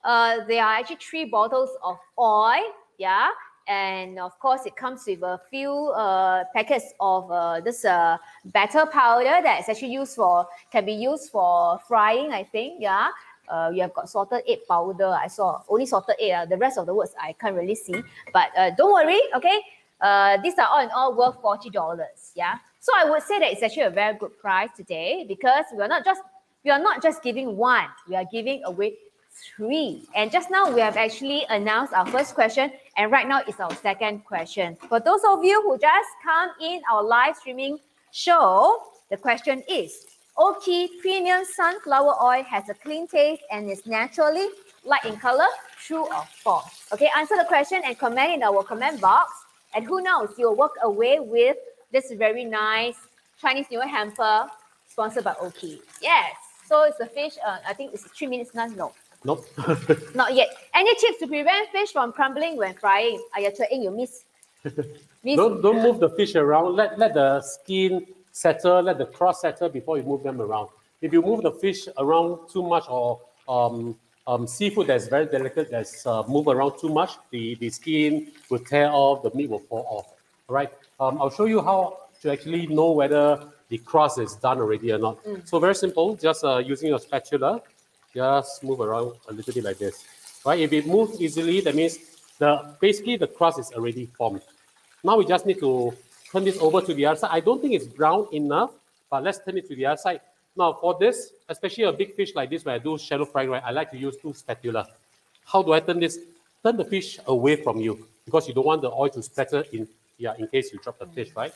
uh, there are actually three bottles of oil. Yeah, and of course, it comes with a few uh, packets of uh, this uh, batter powder that is actually used for can be used for frying. I think. Yeah. Uh, you have got salted egg powder. I saw only salted egg. Uh, the rest of the words I can't really see. But uh, don't worry, okay. Uh, these are all in all worth forty dollars. Yeah. So I would say that it's actually a very good price today because we are not just we are not just giving one. We are giving away three. And just now we have actually announced our first question, and right now it's our second question. For those of you who just come in our live streaming show, the question is Oki Premium Sunflower Oil has a clean taste and is naturally light in color, true or false? Okay, answer the question and comment in our comment box. And who knows, you'll walk away with this is very nice Chinese New Year hamper sponsored by Oki. Yes. So it's a fish. Uh, I think it's three minutes now. No, Nope. not yet. Any tips to prevent fish from crumbling when frying? Are you trying? You miss. miss. don't don't move the fish around. Let let the skin settle. Let the crust settle before you move them around. If you move the fish around too much or um, um, seafood that's very delicate that's uh, move around too much, the, the skin will tear off, the meat will fall off. All right. Um, I'll show you how to actually know whether the crust is done already or not. So very simple. Just uh, using your spatula, just move around a little bit like this. Right. If it moves easily, that means the basically the crust is already formed. Now we just need to turn this over to the other side. I don't think it's brown enough, but let's turn it to the other side. Now for this, especially a big fish like this, when I do shallow frying, right, I like to use two spatula. How do I turn this? Turn the fish away from you because you don't want the oil to splatter in, yeah, in case you drop the fish, right?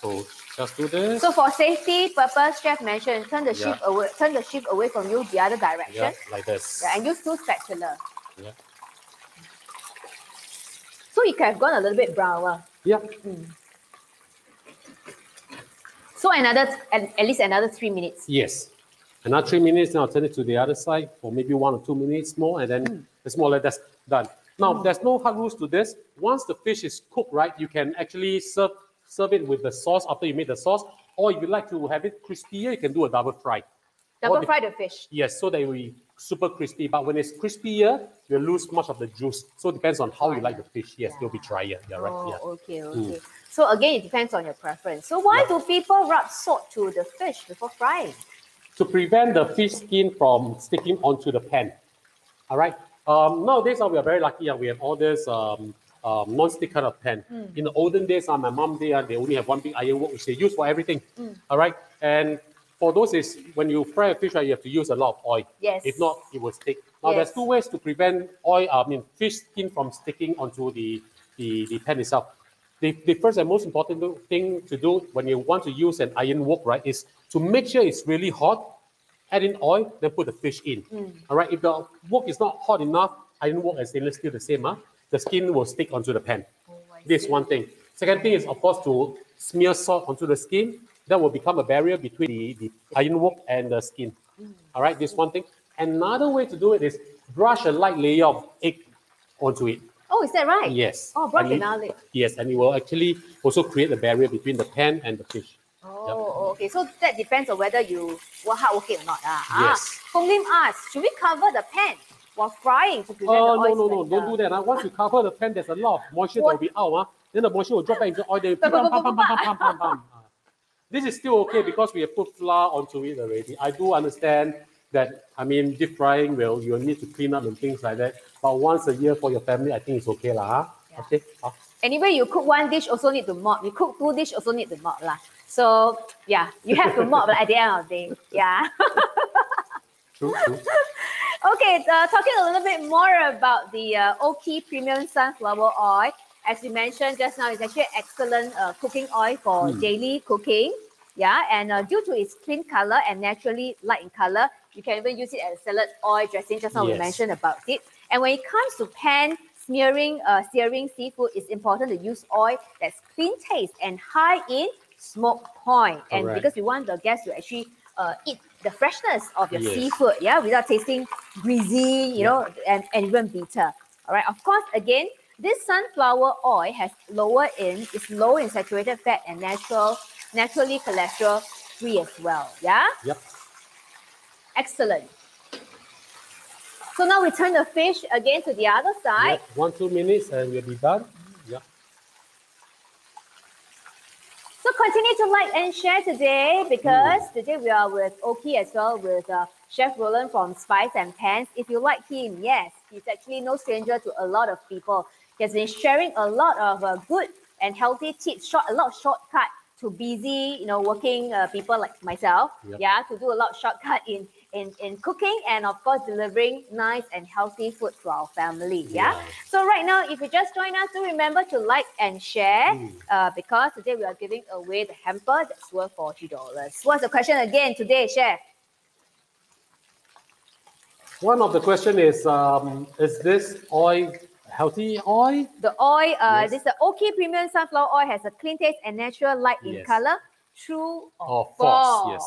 So just do this. So for safety purpose, chef mentioned turn the Yeah. sheep away, turn the sheep away from you the other direction, yeah, like this. Yeah, and use two spatula. Yeah. So it can have gone a little bit browner. Yeah. Mm. So another at, at least another three minutes. Yes. Another three minutes, now turn it to the other side for maybe one or two minutes more, and then mm. it's more or less that's done. Now, hmm. there's no hard rules to this. Once the fish is cooked right, you can actually serve serve it with the sauce after you make the sauce, or if you like to have it crispier, you can do a double fry. Double the- fry the fish. Yes, so that it will be super crispy. But when it's crispier, you lose much of the juice. So it depends on how you like the fish. Yes, it'll be drier. You're right. Oh, Yeah. okay, hmm. okay. So again, it depends on your preference. So why do people rub salt to the fish before frying? to prevent the fish skin from sticking onto the pan. All right. Um, nowadays, uh, we are very lucky. Uh, we have all this um, um, non-stick kind of pan. In the olden days, uh, my mom day, uh, they only have one big iron wok which they use for everything. All right. And for those is when you fry a fish, right, you have to use a lot of oil. Yes. If not, it will stick. Now, Yes. there's two ways to prevent oil. I mean, fish skin from sticking onto the the, the pan itself. The, the first and most important thing to do when you want to use an iron wok, right, is to make sure it's really hot. Add in oil, then put the fish in. Mm. All right. If the wok is not hot enough, iron wok and stainless steel the same. Huh? The skin will stick onto the pan. Oh, this one thing. Second thing is, of course, to smear salt onto the skin. That will become a barrier between the, the iron wok and the skin. Mm. All right, this one thing. Another way to do it is brush a light layer of egg onto it. Oh, is that right? Yes. Oh, brush it-. Yes, and it will actually also create a barrier between the pan and the fish. Oh, okay. So that depends on whether you were hardworking or not. Ah. Yes. Ah. Hong Lim asked, should we cover the pan while frying to prevent Oh, the no, oil no, no, splatter? don't do that. Huh? Once you cover the pan, there's a lot of moisture that will be out. Huh? Then the moisture will drop back into the oil. Then Ba, ba, pam, ba, pam, ba, pam, ba, pam, pam, pam, pam. Ah. This is still okay because we have put flour onto it already. I do understand that, I mean, deep frying will, you'll need to clean up and things like that. But once a year for your family, I think it's okay lah. Huh? Yeah. Okay. Ah. Anyway, you cook one dish, also need to mop. You cook two dish, also need to mop lah. So yeah, you have to mop at the end of the day. Yeah. True, true. Okay, uh, talking a little bit more about the uh, Oki Premium Sunflower Oil. As you mentioned just now, it's actually excellent uh, cooking oil for Mm. daily cooking. Yeah, and uh, due to its clean color and naturally light in color, you can even use it as salad oil dressing. Just now we mentioned about it. And when it comes to pan smearing, uh, searing seafood, it's important to use oil that's clean taste and high in smoke point. And Correct. because we want the guests to actually uh, eat the freshness of your Yes. seafood, yeah, without tasting greasy, you Yeah. know, and, and even bitter. All right. Of course, again, this sunflower oil has lower in, is low in saturated fat and natural, naturally cholesterol free as well. Yeah. Yep. Excellent. So now we turn the fish again to the other side. Yep. One, two minutes and we'll be done. Yep. So continue to like and share today because today we are with Oki as well with uh, Chef Roland from Spice N' Pans. If you like him, yes, he's actually no stranger to a lot of people. He has been sharing a lot of uh, good and healthy tips, short a lot of shortcut to busy, you know, working uh, people like myself. Yep. Yeah, to do a lot of shortcut in in in cooking and of course delivering nice and healthy food to our family. Yeah. Yeah. So right now, if you just join us, do remember to like and share Mm. uh, because today we are giving away the hamper that's worth forty dollars. What's the question again today, Chef? One of the question is, um, is this oil healthy oil? The oil, uh, Yes. this the Oki Premium Sunflower Oil has a clean taste and natural light in Yes. color. True or, Or false, yes.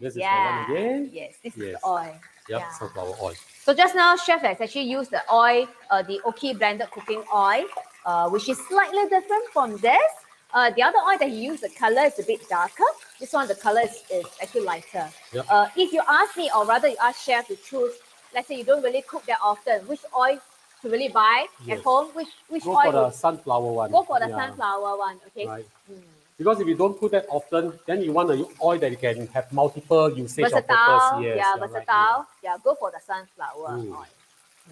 This is the yeah. one again. Yes, this is Yes. the oil. Yep, Yeah. sunflower oil. So just now, chef has actually used the oil, uh, the Oki blended cooking oil, uh, which is slightly different from this. Uh, the other oil that he used, the color is a bit darker. This one, the color is, is actually lighter. Yep. Uh, if you ask me, or rather you ask chef to choose, let's say you don't really cook that often, which oil to really buy at home, which which Go oil Go for the sunflower one. go for the Yeah, sunflower one, okay? Right. Mm. Because if you don't put that often, then you want an oil that you can have multiple usage of Versatile, purpose. Yes, yeah, you're right, versatile. Yeah, go for the sunflower Mm. oil.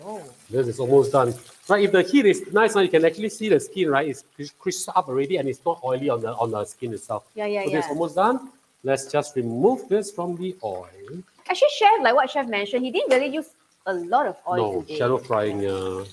Oh. This is almost done. Right, if the heat is nice, now you can actually see the skin, right? It's cris- crisp up already and it's not oily on the on the skin itself. Yeah, yeah, so this is yeah. almost done. Let's just remove this from the oil. Actually, chef, like what chef mentioned, he didn't really use a lot of oil no, today. shallow frying. Uh,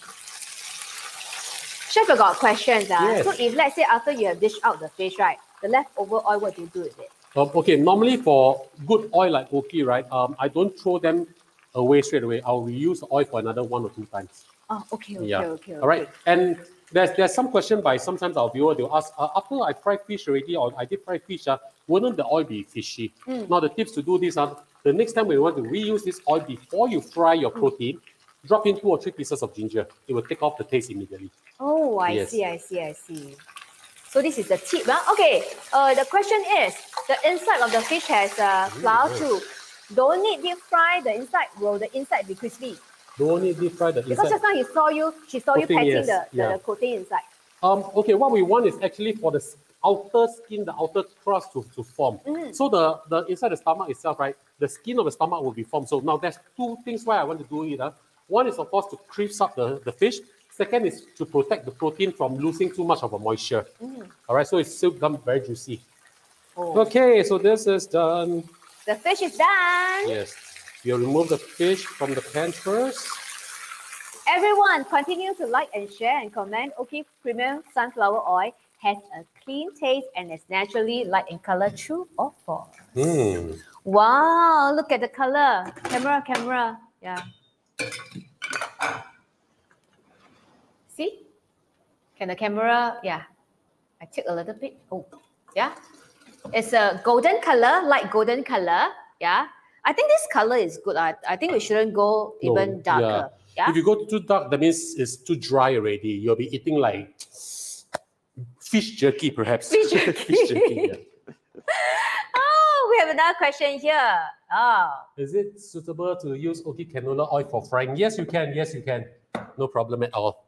Chef, I got questions. Uh. Yes. So if let's say after you have dished out the fish, right, the leftover oil, what do you do with it? Um, okay, normally for good oil like Oki, right, um, I don't throw them away straight away. I'll reuse the oil for another one or two times. Oh, okay, okay, yeah. okay, okay. All right. And there's there's some question by sometimes our viewer, they'll ask, uh, after I fry fish already or I did fry fish, uh, wouldn't the oil be fishy? Mm. Now the tips to do this are, the next time you want to reuse this oil before you fry your Mm. Drop in two or three pieces of ginger. It will take off the taste immediately. Oh, I Yes. see, I see, I see. So this is the tip. Huh? Okay, uh, the question is, the inside of the fish has uh, flour too. Don't need deep fry the inside. Will the inside be crispy? Don't need deep fry the inside. Because just now he saw you, she saw you Coating, patting yes, the, the, yeah. the coating inside. Um, okay, what we want is actually for the outer skin, the outer crust to, to form. Mm. So the, the inside the stomach itself, right, the skin of the stomach will be formed. So now there's two things why I want to do it. Uh. One is of course to crisp up the, the fish. Second is to protect the protein from losing too much of a moisture. Mm. All right, so it's still become very juicy. Oh. Okay, so this is done. The fish is done. Yes, you remove the fish from the pan first. Everyone, continue to like and share and comment. Oki, premium sunflower oil has a clean taste and is naturally light in color. True or false? Hmm. Wow, look at the color. Camera, camera. Yeah. See? Can the camera? Yeah. I took a little bit. Oh, yeah. It's a golden color, light golden color. Yeah. I think this color is good. I, I think we shouldn't go No, even darker. Yeah. If you go too dark, that means it's too dry already. You'll be eating like fish jerky, perhaps. Fish jerky. yeah. Oh, we have another question here. Oh, Is it suitable to use Oki canola oil for frying? Yes, you can. Yes, you can. No problem at all.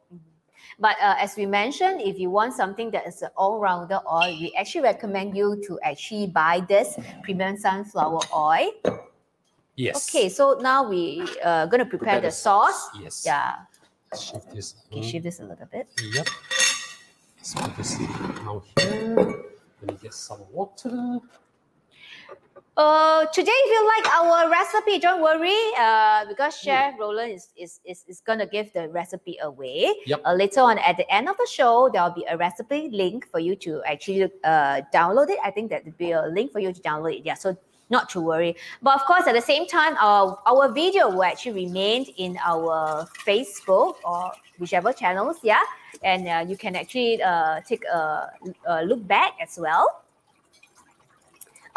But uh, as we mentioned, if you want something that is an all-rounder oil, we actually recommend you to actually buy this premium sunflower oil. Yes. Okay, so now we uh gonna prepare, Prepare the, the sauce. Yes. Yeah. Shift this. Okay, shift this a little bit. Yep. Let's put this now here. Let me get some water. Uh, today, if you like our recipe, don't worry. Uh, because Chef Roland is, is, is, is gonna give the recipe away. Yep. Uh, later on, at the end of the show, there'll be a recipe link for you to actually uh download it. I think that there'll be a link for you to download it. Yeah, so not to worry. But of course, at the same time, our our video will actually remain in our Facebook or whichever channels. Yeah, and uh, you can actually uh take a, a look back as well.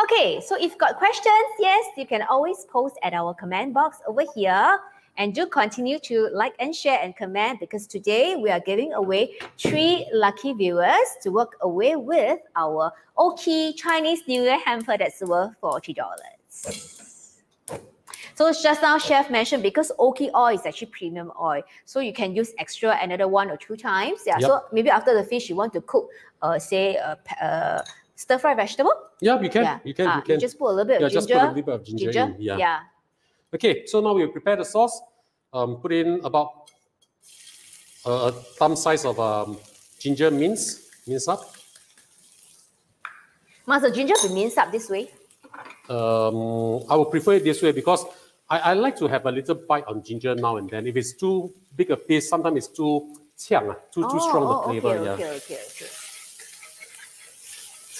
Okay, so if you've got questions, yes, you can always post at our comment box over here. And do continue to like and share and comment because today we are giving away three lucky viewers to walk away with our Oki Chinese New Year hamper that's worth $40. So just now, Chef mentioned because Oki oil is actually premium oil, so you can use extra another one or two times. Yeah. Yep. So maybe after the fish, you want to cook, uh, say, pa- uh, stir fry vegetable. Yeah, you can. yeah. You can. Ah, you can. just put a little bit yeah, of just put a little bit of ginger, in. Yeah. yeah. Okay, so now we prepare the sauce. Um, put in about uh, a thumb size of um, ginger mince, mince up. Must the ginger be minced up this way? Um, I would prefer it this way because I, I like to have a little bite on ginger now and then. If it's too big a piece, sometimes it's too 呛, ah, too, too strong oh, the flavor. Okay, yeah. okay, okay, okay.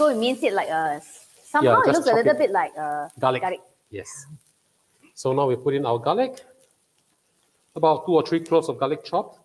So it means it like a somehow Yeah, it looks a little it. bit like a Garlic. garlic. Yes. So now we put in our garlic. About two or three cloves of garlic chopped.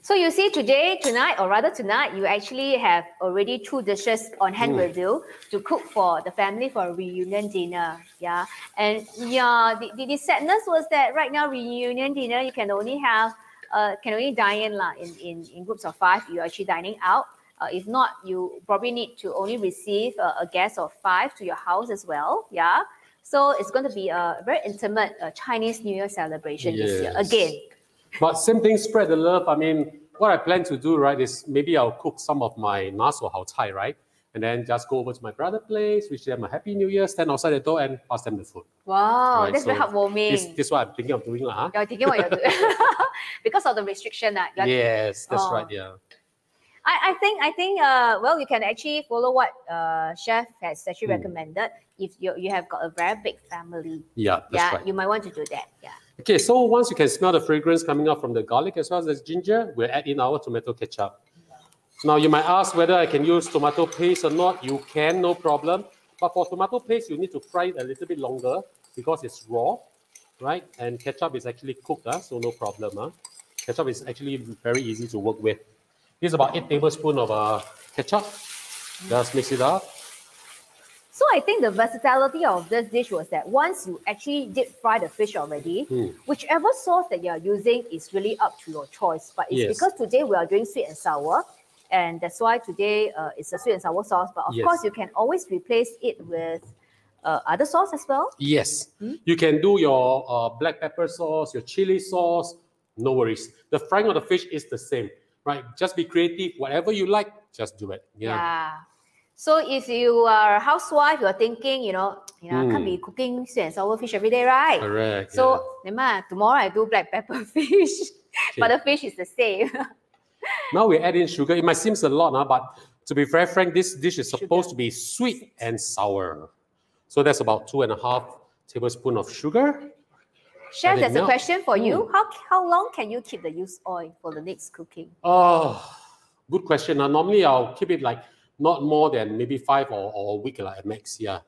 So you see today, tonight, or rather tonight, you actually have already two dishes on hand Mm. with you to cook for the family for a reunion dinner. Yeah. And yeah, the, the, the sadness was that right now reunion dinner you can only have uh can only dine in lah in, in, in groups of five. You're actually dining out. Uh, if not, you probably need to only receive a, a guest of five to your house as well. Yeah. So it's going to be a very intimate uh, Chinese New Year celebration this year again. But same thing, spread the love. I mean, what I plan to do, right, is maybe I'll cook some of my naso hao cai, right? And then just go over to my brother's place, wish them a happy new year, stand outside the door and pass them the food. Wow, Right, that's very heartwarming. This, this is what I'm thinking of doing. huh? You're thinking what you're doing because of the restriction. Uh, Yes, that's Oh. right. Yeah. I, I think I think uh well you can actually follow what uh chef has actually Hmm. recommended if you you have got a very big family. Yeah, that's yeah, right. you might want to do that. Yeah. Okay, so once you can smell the fragrance coming out from the garlic as well as the ginger, we'll add in our tomato ketchup. Now you might ask whether I can use tomato paste or not. You can, no problem. But for tomato paste, you need to fry it a little bit longer because it's raw, right? And ketchup is actually cooked, huh? so no problem. Huh? Ketchup is actually very easy to work with. Here's about eight tablespoons of uh, ketchup. Just mix it up. So I think the versatility of this dish was that once you actually did fry the fish already, Hmm. whichever sauce that you're using is really up to your choice. But it's Yes. because today we are doing sweet and sour, and that's why today uh, it's a sweet and sour sauce. But of Yes. course, you can always replace it with uh, other sauce as well. Yes, Hmm? you can do your uh, black pepper sauce, your chili sauce. No worries. The frying of the fish is the same, right? Just be creative. Whatever you like, just do it. Yeah. So if you are a housewife, you're thinking, you know, you know, I can't Mm. be cooking sweet and sour fish every day, right? Correct. So, never mind, tomorrow I do black pepper fish, but the fish is the same. now we add in sugar. It might seem a lot, huh? but to be very frank, this dish is supposed Sugar. to be sweet and sour. So that's about two and a half tablespoon of sugar. Chef, there's a question for you. Mm. How how long can you keep the used oil for the next cooking? Oh, good question. Now, normally I'll keep it like not more than maybe five or, or a week like, at max. Yeah.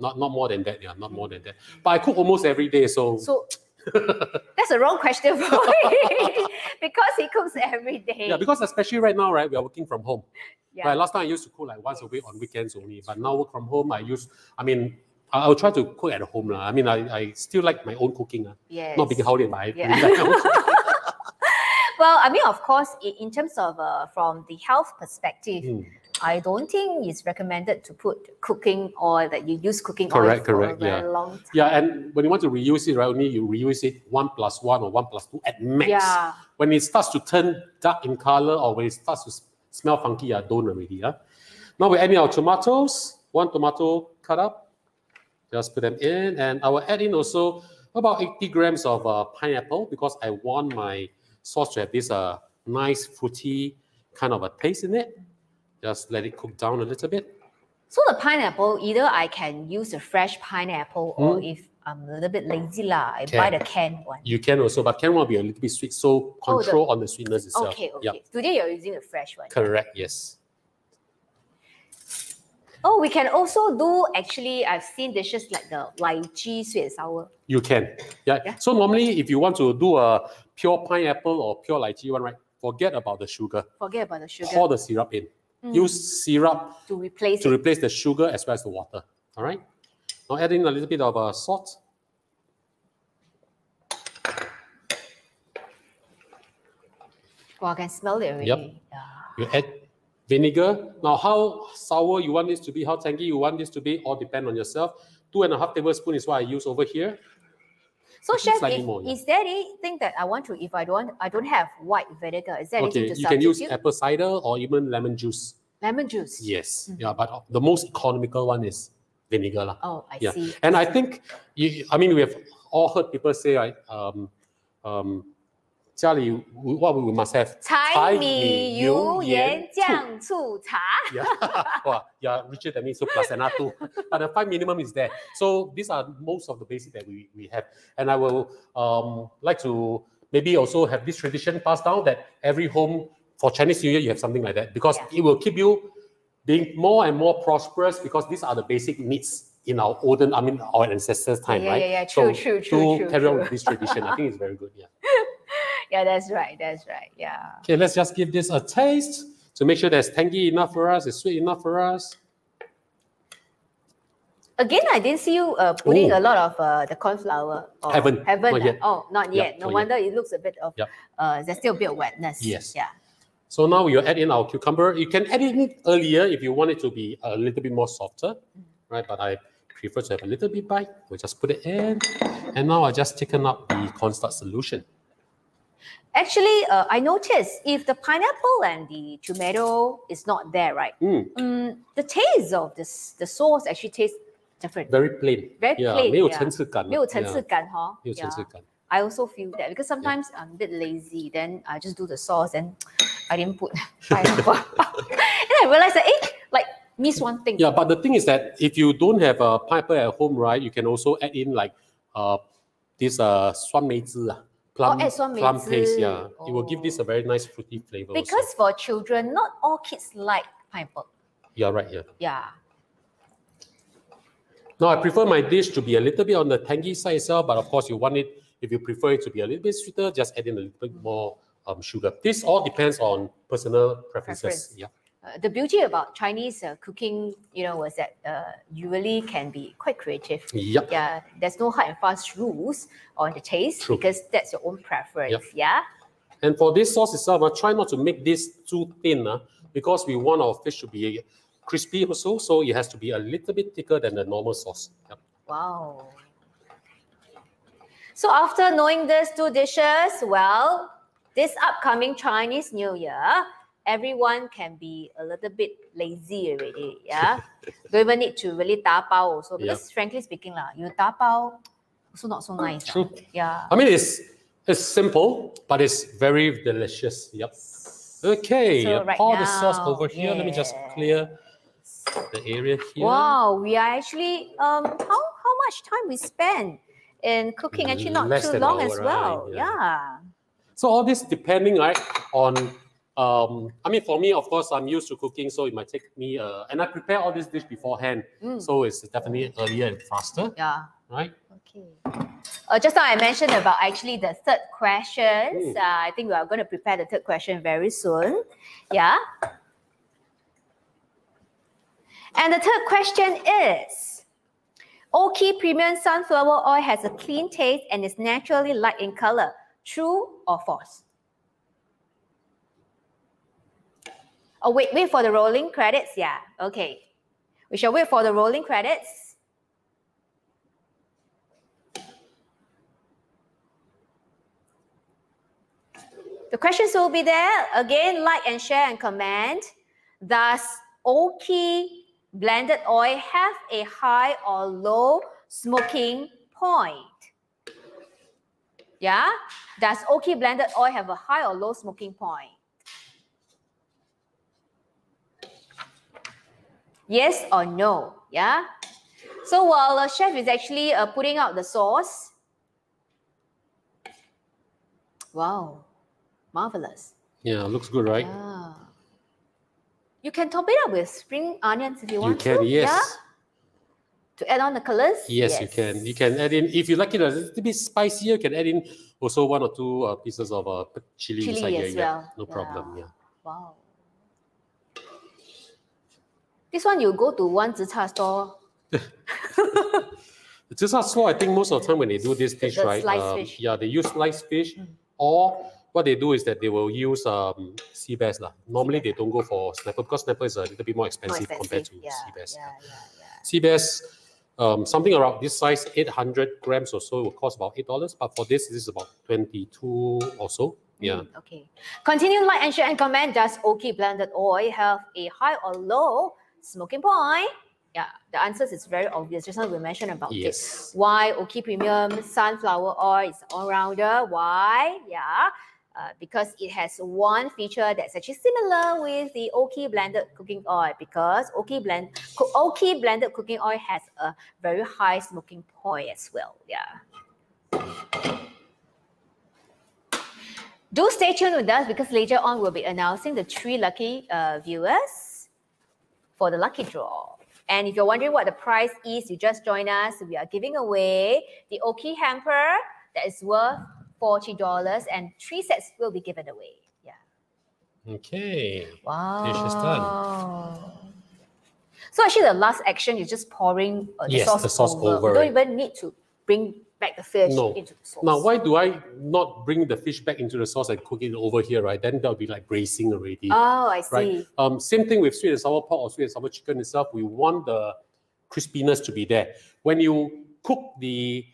Not not more than that. Yeah, not more than that. But I cook almost every day, so So that's a wrong question for me because he cooks every day. yeah. Because especially right now, right, we are working from home. Yeah. Right. Last time I used to cook like once a week on weekends only, but now work from home. I use. I mean, I'll try to cook at home lah. I mean, I, I still like my own cooking. ah. yes. Not being hao lian, but I Yeah. really like my own cooking. Well, I mean, of course, in, in terms of uh, from the health perspective, Mm. I don't think it's recommended to put cooking oil that you use cooking Correct, oil for correct, yeah. long time. Yeah, and when you want to reuse it, right, only you reuse it one plus one or one plus two at max. Yeah. When it starts to turn dark in color or when it starts to smell funky, I don't already. Yeah. Now we're adding our tomatoes. One tomato cut up. Just put them in, and I will add in also about 80 grams of uh, pineapple because I want my sauce to have this uh, nice fruity kind of a taste in it. Just let it cook down a little bit. So the pineapple, either I can use a fresh pineapple or Mm. if I'm a little bit lazy lah, I buy the canned one. You can also, but can will be a little bit sweet, so Oh, the- control on the sweetness itself. Okay, okay. Yeah, Today you're using the fresh one. correct. Yes. Oh, we can also do actually I've seen dishes like the lychee sweet and sour. You can. Yeah. Yeah. So normally, if you want to do a pure pineapple or pure lychee one, right? Forget about the sugar. Forget about the sugar Pour the syrup in. Mm. Use syrup to replace to it. replace the sugar as well as the water. All right. Now add in a little bit of uh, salt. Well, I can smell it already. Yep. Yeah. You add vinegar. Now, how sour you want this to be, how tangy you want this to be, all depend on yourself. Two and a half tablespoon is what I use over here. So It's chef, if, more, yeah. is there anything that I want to if I don't I don't have white vinegar? Is there anything Okay, to you can use apple cider or even lemon juice. Lemon juice. Yes, Mhm. yeah, but the most economical one is vinegar. lah. Oh, I Yeah. see. And I think, you, I mean, we have all heard people say, right, um, um, 家里 what we must have 柴米油盐酱醋茶。 Yeah, wow, yeah, richer than me, so plus another two. But the five minimum is there. So these are most of the basic that we, we have. And I will um, like to maybe also have this tradition passed down that every home for Chinese New Year you have something like that because Yeah. it will keep you being more and more prosperous because these are the basic needs in our olden, I mean, our ancestors' time, Yeah, right? yeah, yeah, true, so true, true, to true, carry on true. with this tradition, I think it's very good. Yeah. Yeah, that's right. That's right. Yeah. Okay, let's just give this a taste to make sure that's tangy enough for us, it's sweet enough for us. Again, I didn't see you uh, putting Ooh. a lot of uh, the corn flour. Or Haven't, Haven't. not ah? yet. Oh, not yet. no not yet. wonder it looks a bit of. Yep. Uh, there's still a bit of wetness. Yes. Yeah. So now we'll add in our cucumber. You can add it in earlier if you want it to be a little bit more softer, right? But I prefer to have a little bit bite. We'll just put it in. And now I just taken up the cornstarch solution. Actually, uh, I noticed if the pineapple and the tomato is not there, right? Mm, Um, the taste of this the sauce actually tastes different. very plain. Very yeah, plain, 没有 yeah. 层次感。没有层次 Yeah,感哈。没有层次 Yeah. 感。 I also feel that because sometimes I'm a bit lazy, then I just do the sauce and I didn't put pineapple. and I realized that, eh, like miss one thing. Yeah, but the thing is that if you don't have a pineapple at home, right, you can also add in like uh this uh 酸梅汁, ah, plum, oh, plum paste. Yeah, oh. it will give this a very nice fruity flavor. Because also. for children, not all kids like pineapple. Yeah, right. Yeah. Yeah. Now I prefer my dish to be a little bit on the tangy side itself, but of course you want it. If you prefer it to be a little bit sweeter, just add in a little bit more um, sugar. This all depends on personal preferences. Preference. Yeah. Uh, the beauty about Chinese uh, cooking, you know, was that uh, you really can be quite creative. Yep. Yeah, there's no hard and fast rules on the taste True. because that's your own preference. Yep. Yeah. And for this sauce itself, uh, try not to make this too thin uh, because we want our fish to be crispy also, so it has to be a little bit thicker than the normal sauce. Yep. Wow. So after knowing these two dishes, well, this upcoming Chinese New Year, everyone can be a little bit lazy already. Yeah. Don't even need to really dabao also Yeah. because frankly speaking, lah, you dabao also not so nice. True. Yeah. I mean, it's it's simple, but it's very delicious. Yep. Okay, So right pour the sauce over here. Let me just clear the area here. Wow, we are actually um how how much time we spend in cooking? Actually, not Less too long hour, as right? well. Yeah. yeah. So all this depending, right, on um, I mean, for me, of course, I'm used to cooking, so it might take me uh, and I prepare all this dish beforehand, Mm. so it's definitely earlier and faster, Yeah. right? Okay. Uh, just now I mentioned about actually the third questions. Mm. Uh, I think we are going to prepare the third question very soon. Yeah. And the third question is Oki Premium Sunflower Oil has a clean taste and is naturally light in color. True or false? Oh, wait, wait for the rolling credits. Yeah, okay. We shall wait for the rolling credits. The questions will be there. Again, like and share and comment. Does Oki blended oil have a high or low smoking point? Yeah? Does Oki blended oil have a high or low smoking point? Yes or no? Yeah? So while the chef is actually uh, putting out the sauce, wow, marvelous. Yeah, looks good, right? Yeah. You can top it up with spring onions if you You want can, to. yes. Yeah? To add on the colors? Yes, you can. You can add in if you like it a little bit spicier. You can add in also one or two uh, pieces of uh, chili, Chili inside as here. Yeah, well. no problem. Yeah. Yeah. Wow. This one you go to one zi char store. Just as so, I think most of the time when they do this dish, the right? um, fish. Yeah, they use sliced fish, Mm. or what they do is that they will use um, sea bass lah. Normally they don't go for snapper because snapper is a little bit more More expensive, compared to yeah, sea bass. Yeah, yeah, yeah. Sea bass, um, something around this size, 800 grams or so, will cost about eight dollars. But for this, this is about 22 or so. Yeah. Mm, okay. Continue like and share and comment. Does Oki blended oil have a high or low smoking point? Yeah, the answers is very obvious. Just now we mentioned about it. Yes. Why Oki Premium Sunflower Oil is all rounder? Why? Yeah. Uh, because it has one feature that's actually similar with the Oki blended cooking oil because Oki blend co- Oki blended cooking oil has a very high smoking point as well. Yeah. Do stay tuned with us because later on we'll be announcing the three lucky uh, viewers for the lucky draw. And if you're wondering what the prize is, you just join us. We are giving away the Oki hamper that is worth $40 and three sets will be given away. Yeah. Okay. Wow. Dish is done. So actually the last action is just pouring uh, the Yes, sauce, the sauce over. over You don't even need to bring back the fish No. into the sauce. Now, why do I not bring the fish back into the sauce and cook it over here, right? Then that would be like braising already. Oh, I see. right? Um, same thing with sweet and sour pork or sweet and sour chicken itself. We want the crispiness to be there. When you cook the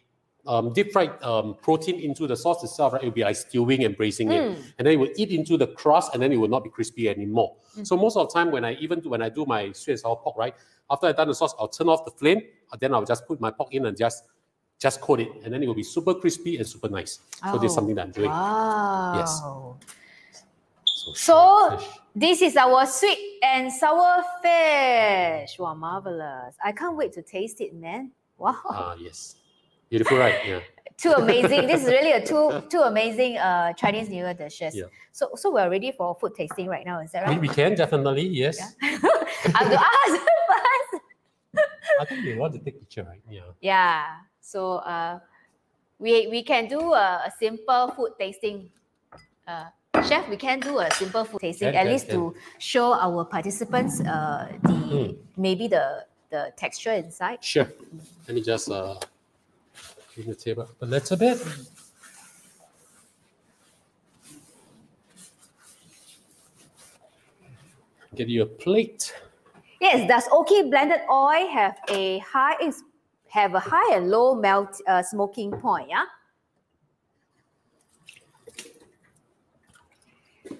um, deep fried um, protein into the sauce itself, right, it will be like stewing and braising it, Mm. and then it will eat into the crust, and then it will not be crispy anymore. So most of the time, when I even do, when I do my sweet and sour pork, right, after I done the sauce, I'll turn off the flame, and then I'll just put my pork in and just just coat it, and then it will be super crispy and super nice. So this is Oh, something that I'm doing. Wow. So, So- This is our sweet and sour fish. Wow, marvelous. I can't wait to taste it, man. Wow. ah yes, beautiful, right? Yeah. Two amazing. this is really a two two amazing uh Chinese New Year dishes. Yeah. So so we're ready for food tasting right now, is that We, right? we can definitely, yes. Yeah. I have to ask first. I think they want to take picture, right? Yeah. Yeah. So uh we we can do a, a simple food tasting. Uh Chef, we can do a simple food tasting, Can, at can, least to show our participants uh, the maybe the the texture inside. Sure. Let me just uh clean the table up a little bit. Give you a plate. Yes, does Oki blended oil have a high have a high and low melt uh, smoking point? Yeah.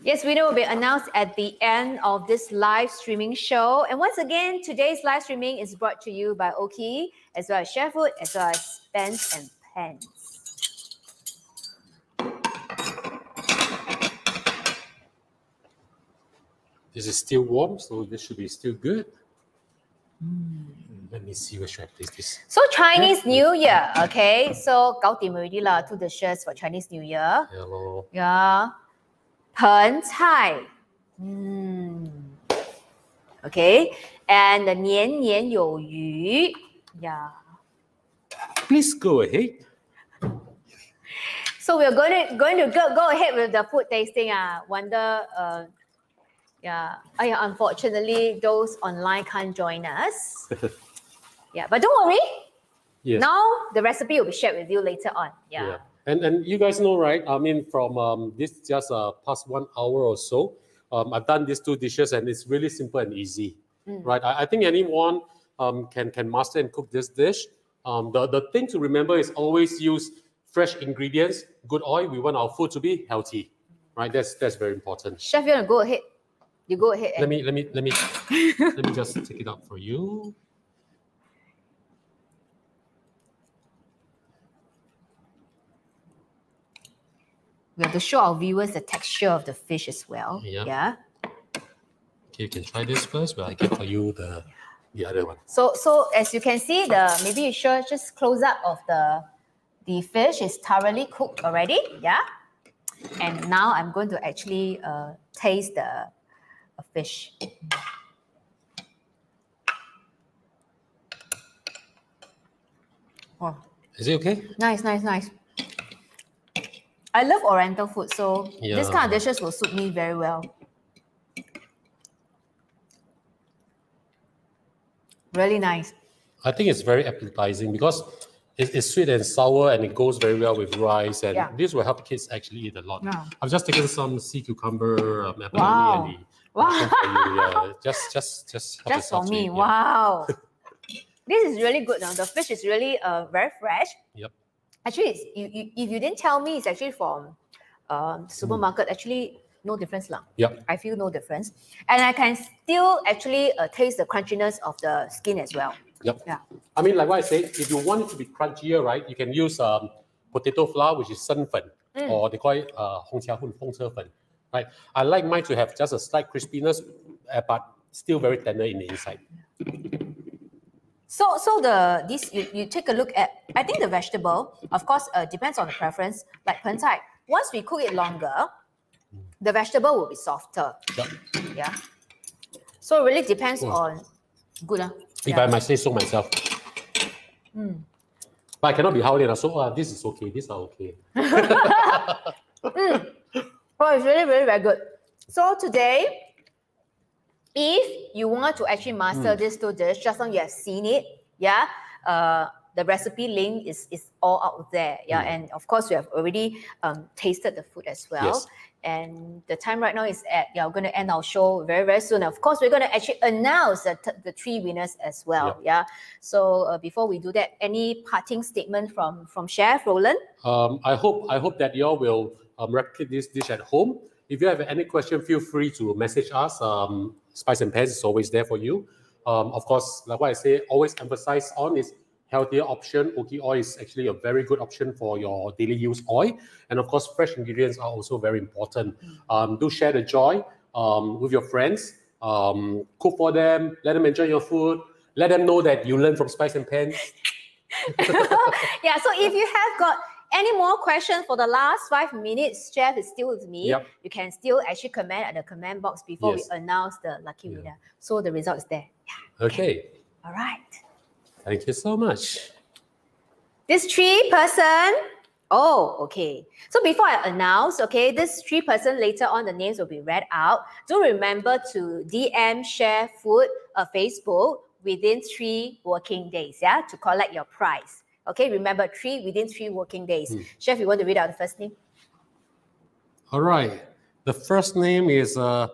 Yes, winner will be announced at the end of this live streaming show. And once again, today's live streaming is brought to you by Oki, as well as Share Food, as well as Pens and Pens. This is still warm, so this should be still good. Let me see where should I place this. So Chinese New Year, okay? So 搞掂 already lah, two dishes for Chinese New Year. Hello. Yeah. 盆菜. Mm. Okay. And the 年年有余. Yeah. Please go ahead. So we're going to going to go, go ahead with the food tasting. Ah, wonder. Uh, yeah. Oh, yeah. Unfortunately, those online can't join us. yeah, but don't worry. Yes. Now the recipe will be shared with you later on. Yeah. Yeah. And and you guys know, right? I mean, from um, this just uh, past one hour or so, um, I've done these two dishes and it's really simple and easy, Mm. right? I, I think anyone um, can can master and cook this dish. Um, the, the thing to remember is always use fresh ingredients, good oil. We want our food to be healthy, right? That's that's very important. Chef, you want to go ahead? You go ahead. Let me let me let me let me just take it out for you. We have to show our viewers the texture of the fish as well. Yeah. Yeah. Okay, you can try this first, but I get for you the the other one. So so as you can see, the maybe you should just close up of the the fish is thoroughly cooked already. Yeah. And now I'm going to actually uh, taste the uh, fish. Oh, Is it okay? nice, nice, nice. I love Oriental food, so this kind of dishes will suit me very well. Really nice. I think it's very appetizing because it's, it's sweet and sour and it goes very well with rice. And Yeah. this will help kids actually eat a lot. Yeah. I've just taken some sea cucumber, um, Wow. and Wow. You, yeah. Just just just just for me. Yeah. Wow. this is really good. Now the fish is really uh very fresh. Yep. Actually, it's, you, you, if you didn't tell me, it's actually from um, hmm. supermarket. Mm. Actually, no difference lah. Yep. I feel no difference, and I can still actually uh, taste the crunchiness of the skin as well. Yep. Yeah. I mean, like what I say, if you want it to be crunchier, right, you can use um, potato flour, which is sun fen, mm. or they call it uh, hong hun, hong fen right? I like mine to have just a slight crispiness, uh, but still very tender in the inside. So, so the this you, you take a look at. I think the vegetable, of course, uh, depends on the preference. Like pen chai, once we cook it longer, the vegetable will be softer. Yep. Yeah. So it really depends Mm. on good. Uh, If yeah. I might say so myself. Mm. But I cannot be hao lian. So uh, this is okay. These are okay. Oh, it's really, really very good. So today, if you want to actually master Mm. this two dish, just now you have seen it, yeah. Uh, the recipe link is is all out there, yeah. Mm. And of course, we have already um, tasted the food as well. Yes. And the time right now is at yeah, we're going to end our show very very soon. Of course, we're going to actually announce the, the three winners as well. Yeah. So uh, before we do that, any parting statement from from Chef Roland? Um, I hope I hope that you all will um, replicate this dish at home. If you have any question, feel free to message us. Um, Spice N' Pans is always there for you. Um, of course, like what I say, always emphasize on is healthier option. Oki oil is actually a very good option for your daily use oil. And of course, fresh ingredients are also very important. Um, do share the joy um, with your friends. Um, cook for them. Let them enjoy your food. Let them know that you learn from Spice N' Pans. yeah, so if you have got any more questions for the last five minutes, Chef is still with me. Yep. You can still actually comment at the comment box before Yes. we announce the lucky Yeah. winner. So the result is there. Yeah. Okay. All right. Thank you so much. This three person. Oh, okay. So before I announce, okay, this three person later on the names will be read out. Do remember to DM share food uh, Facebook within three working days, yeah, to collect your prize. Okay, remember three within three working days. Hmm. Chef, you want to read out the first name? All right. The first name is uh,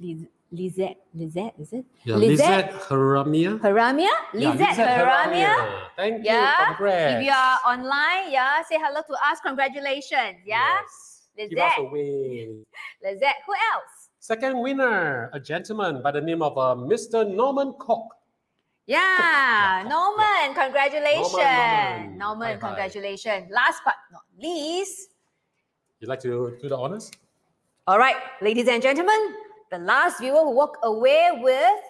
Liz- Lizette, Lizette, is it? yeah, Lizette. Lizette Haramia. Haramia? Yeah, Lizette, Haramia? Thank Yeah. you. Congrats. If you are online, yeah, say hello to us. Congratulations. Yeah. Yes. Give us Lizette. a wave. Lizette. Who else? Second winner, a gentleman by the name of uh, Mr. Norman Koch. Yeah, Norman. Congratulations. Norman. Norman, hi. congratulations. Last but not least. You'd like to do the honors? All right, ladies and gentlemen, the last viewer who walked away with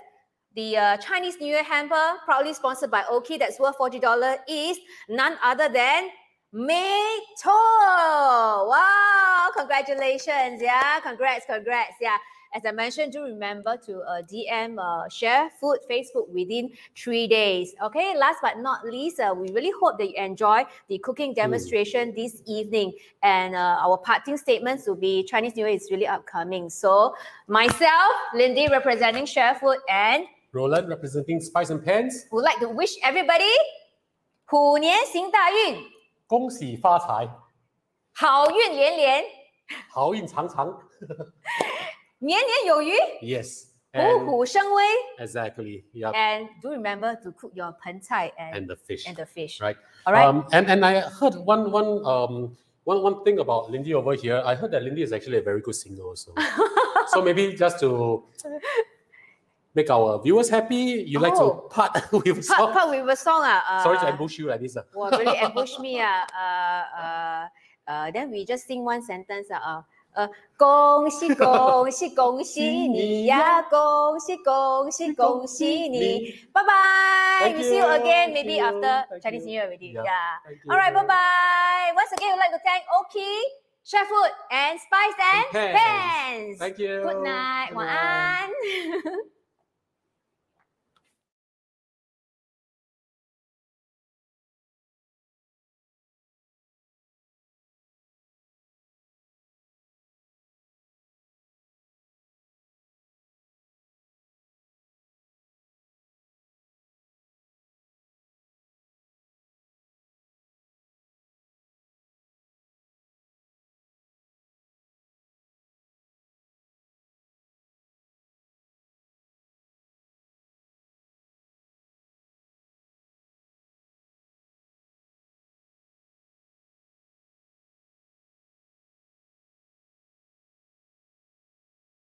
the uh, Chinese New Year hamper, proudly sponsored by Oki, that's worth $40, is none other than May To. Wow, congratulations. Yeah, congrats, congrats. Yeah. As I mentioned, do remember to uh, DM, uh, share food, Facebook within three days. Okay, last but not least, uh, we really hope that you enjoy the cooking demonstration mm. this evening. And uh, our parting statements will be Chinese New Year is really upcoming. So myself, Lindy, representing Share Food and Roland representing Spice N' Pans. Would like to wish everybody 虎年行大运，恭喜发财，好运连连，好运长长。年年有余。Yes. 虎虎生威. Exactly. Yeah. And do remember to cook your pen chai and, and the fish. And the fish. Right. All right. Um, and and I heard one one um one one thing about Lindy over here. I heard that Lindy is actually a very good singer also. so maybe just to make our viewers happy, you oh, like to oh. part with a song. Part, part with a song. Uh, uh Sorry to ambush you like this. Uh. well, really ambush me. Uh, uh, uh, uh, then we just sing one sentence. Uh, uh, 恭喜恭喜恭喜你呀！恭喜恭喜恭喜你！Bye bye. Thank We see you you, again thank maybe you, after thank Chinese you. New Year already. Yeah, Yeah. Thank you. All right. Bye bye. Once again, we'd like to thank Oki, Chef Food, and Spice and And Pans. Pans. Thank you. Good night. Good 晚 night. 安。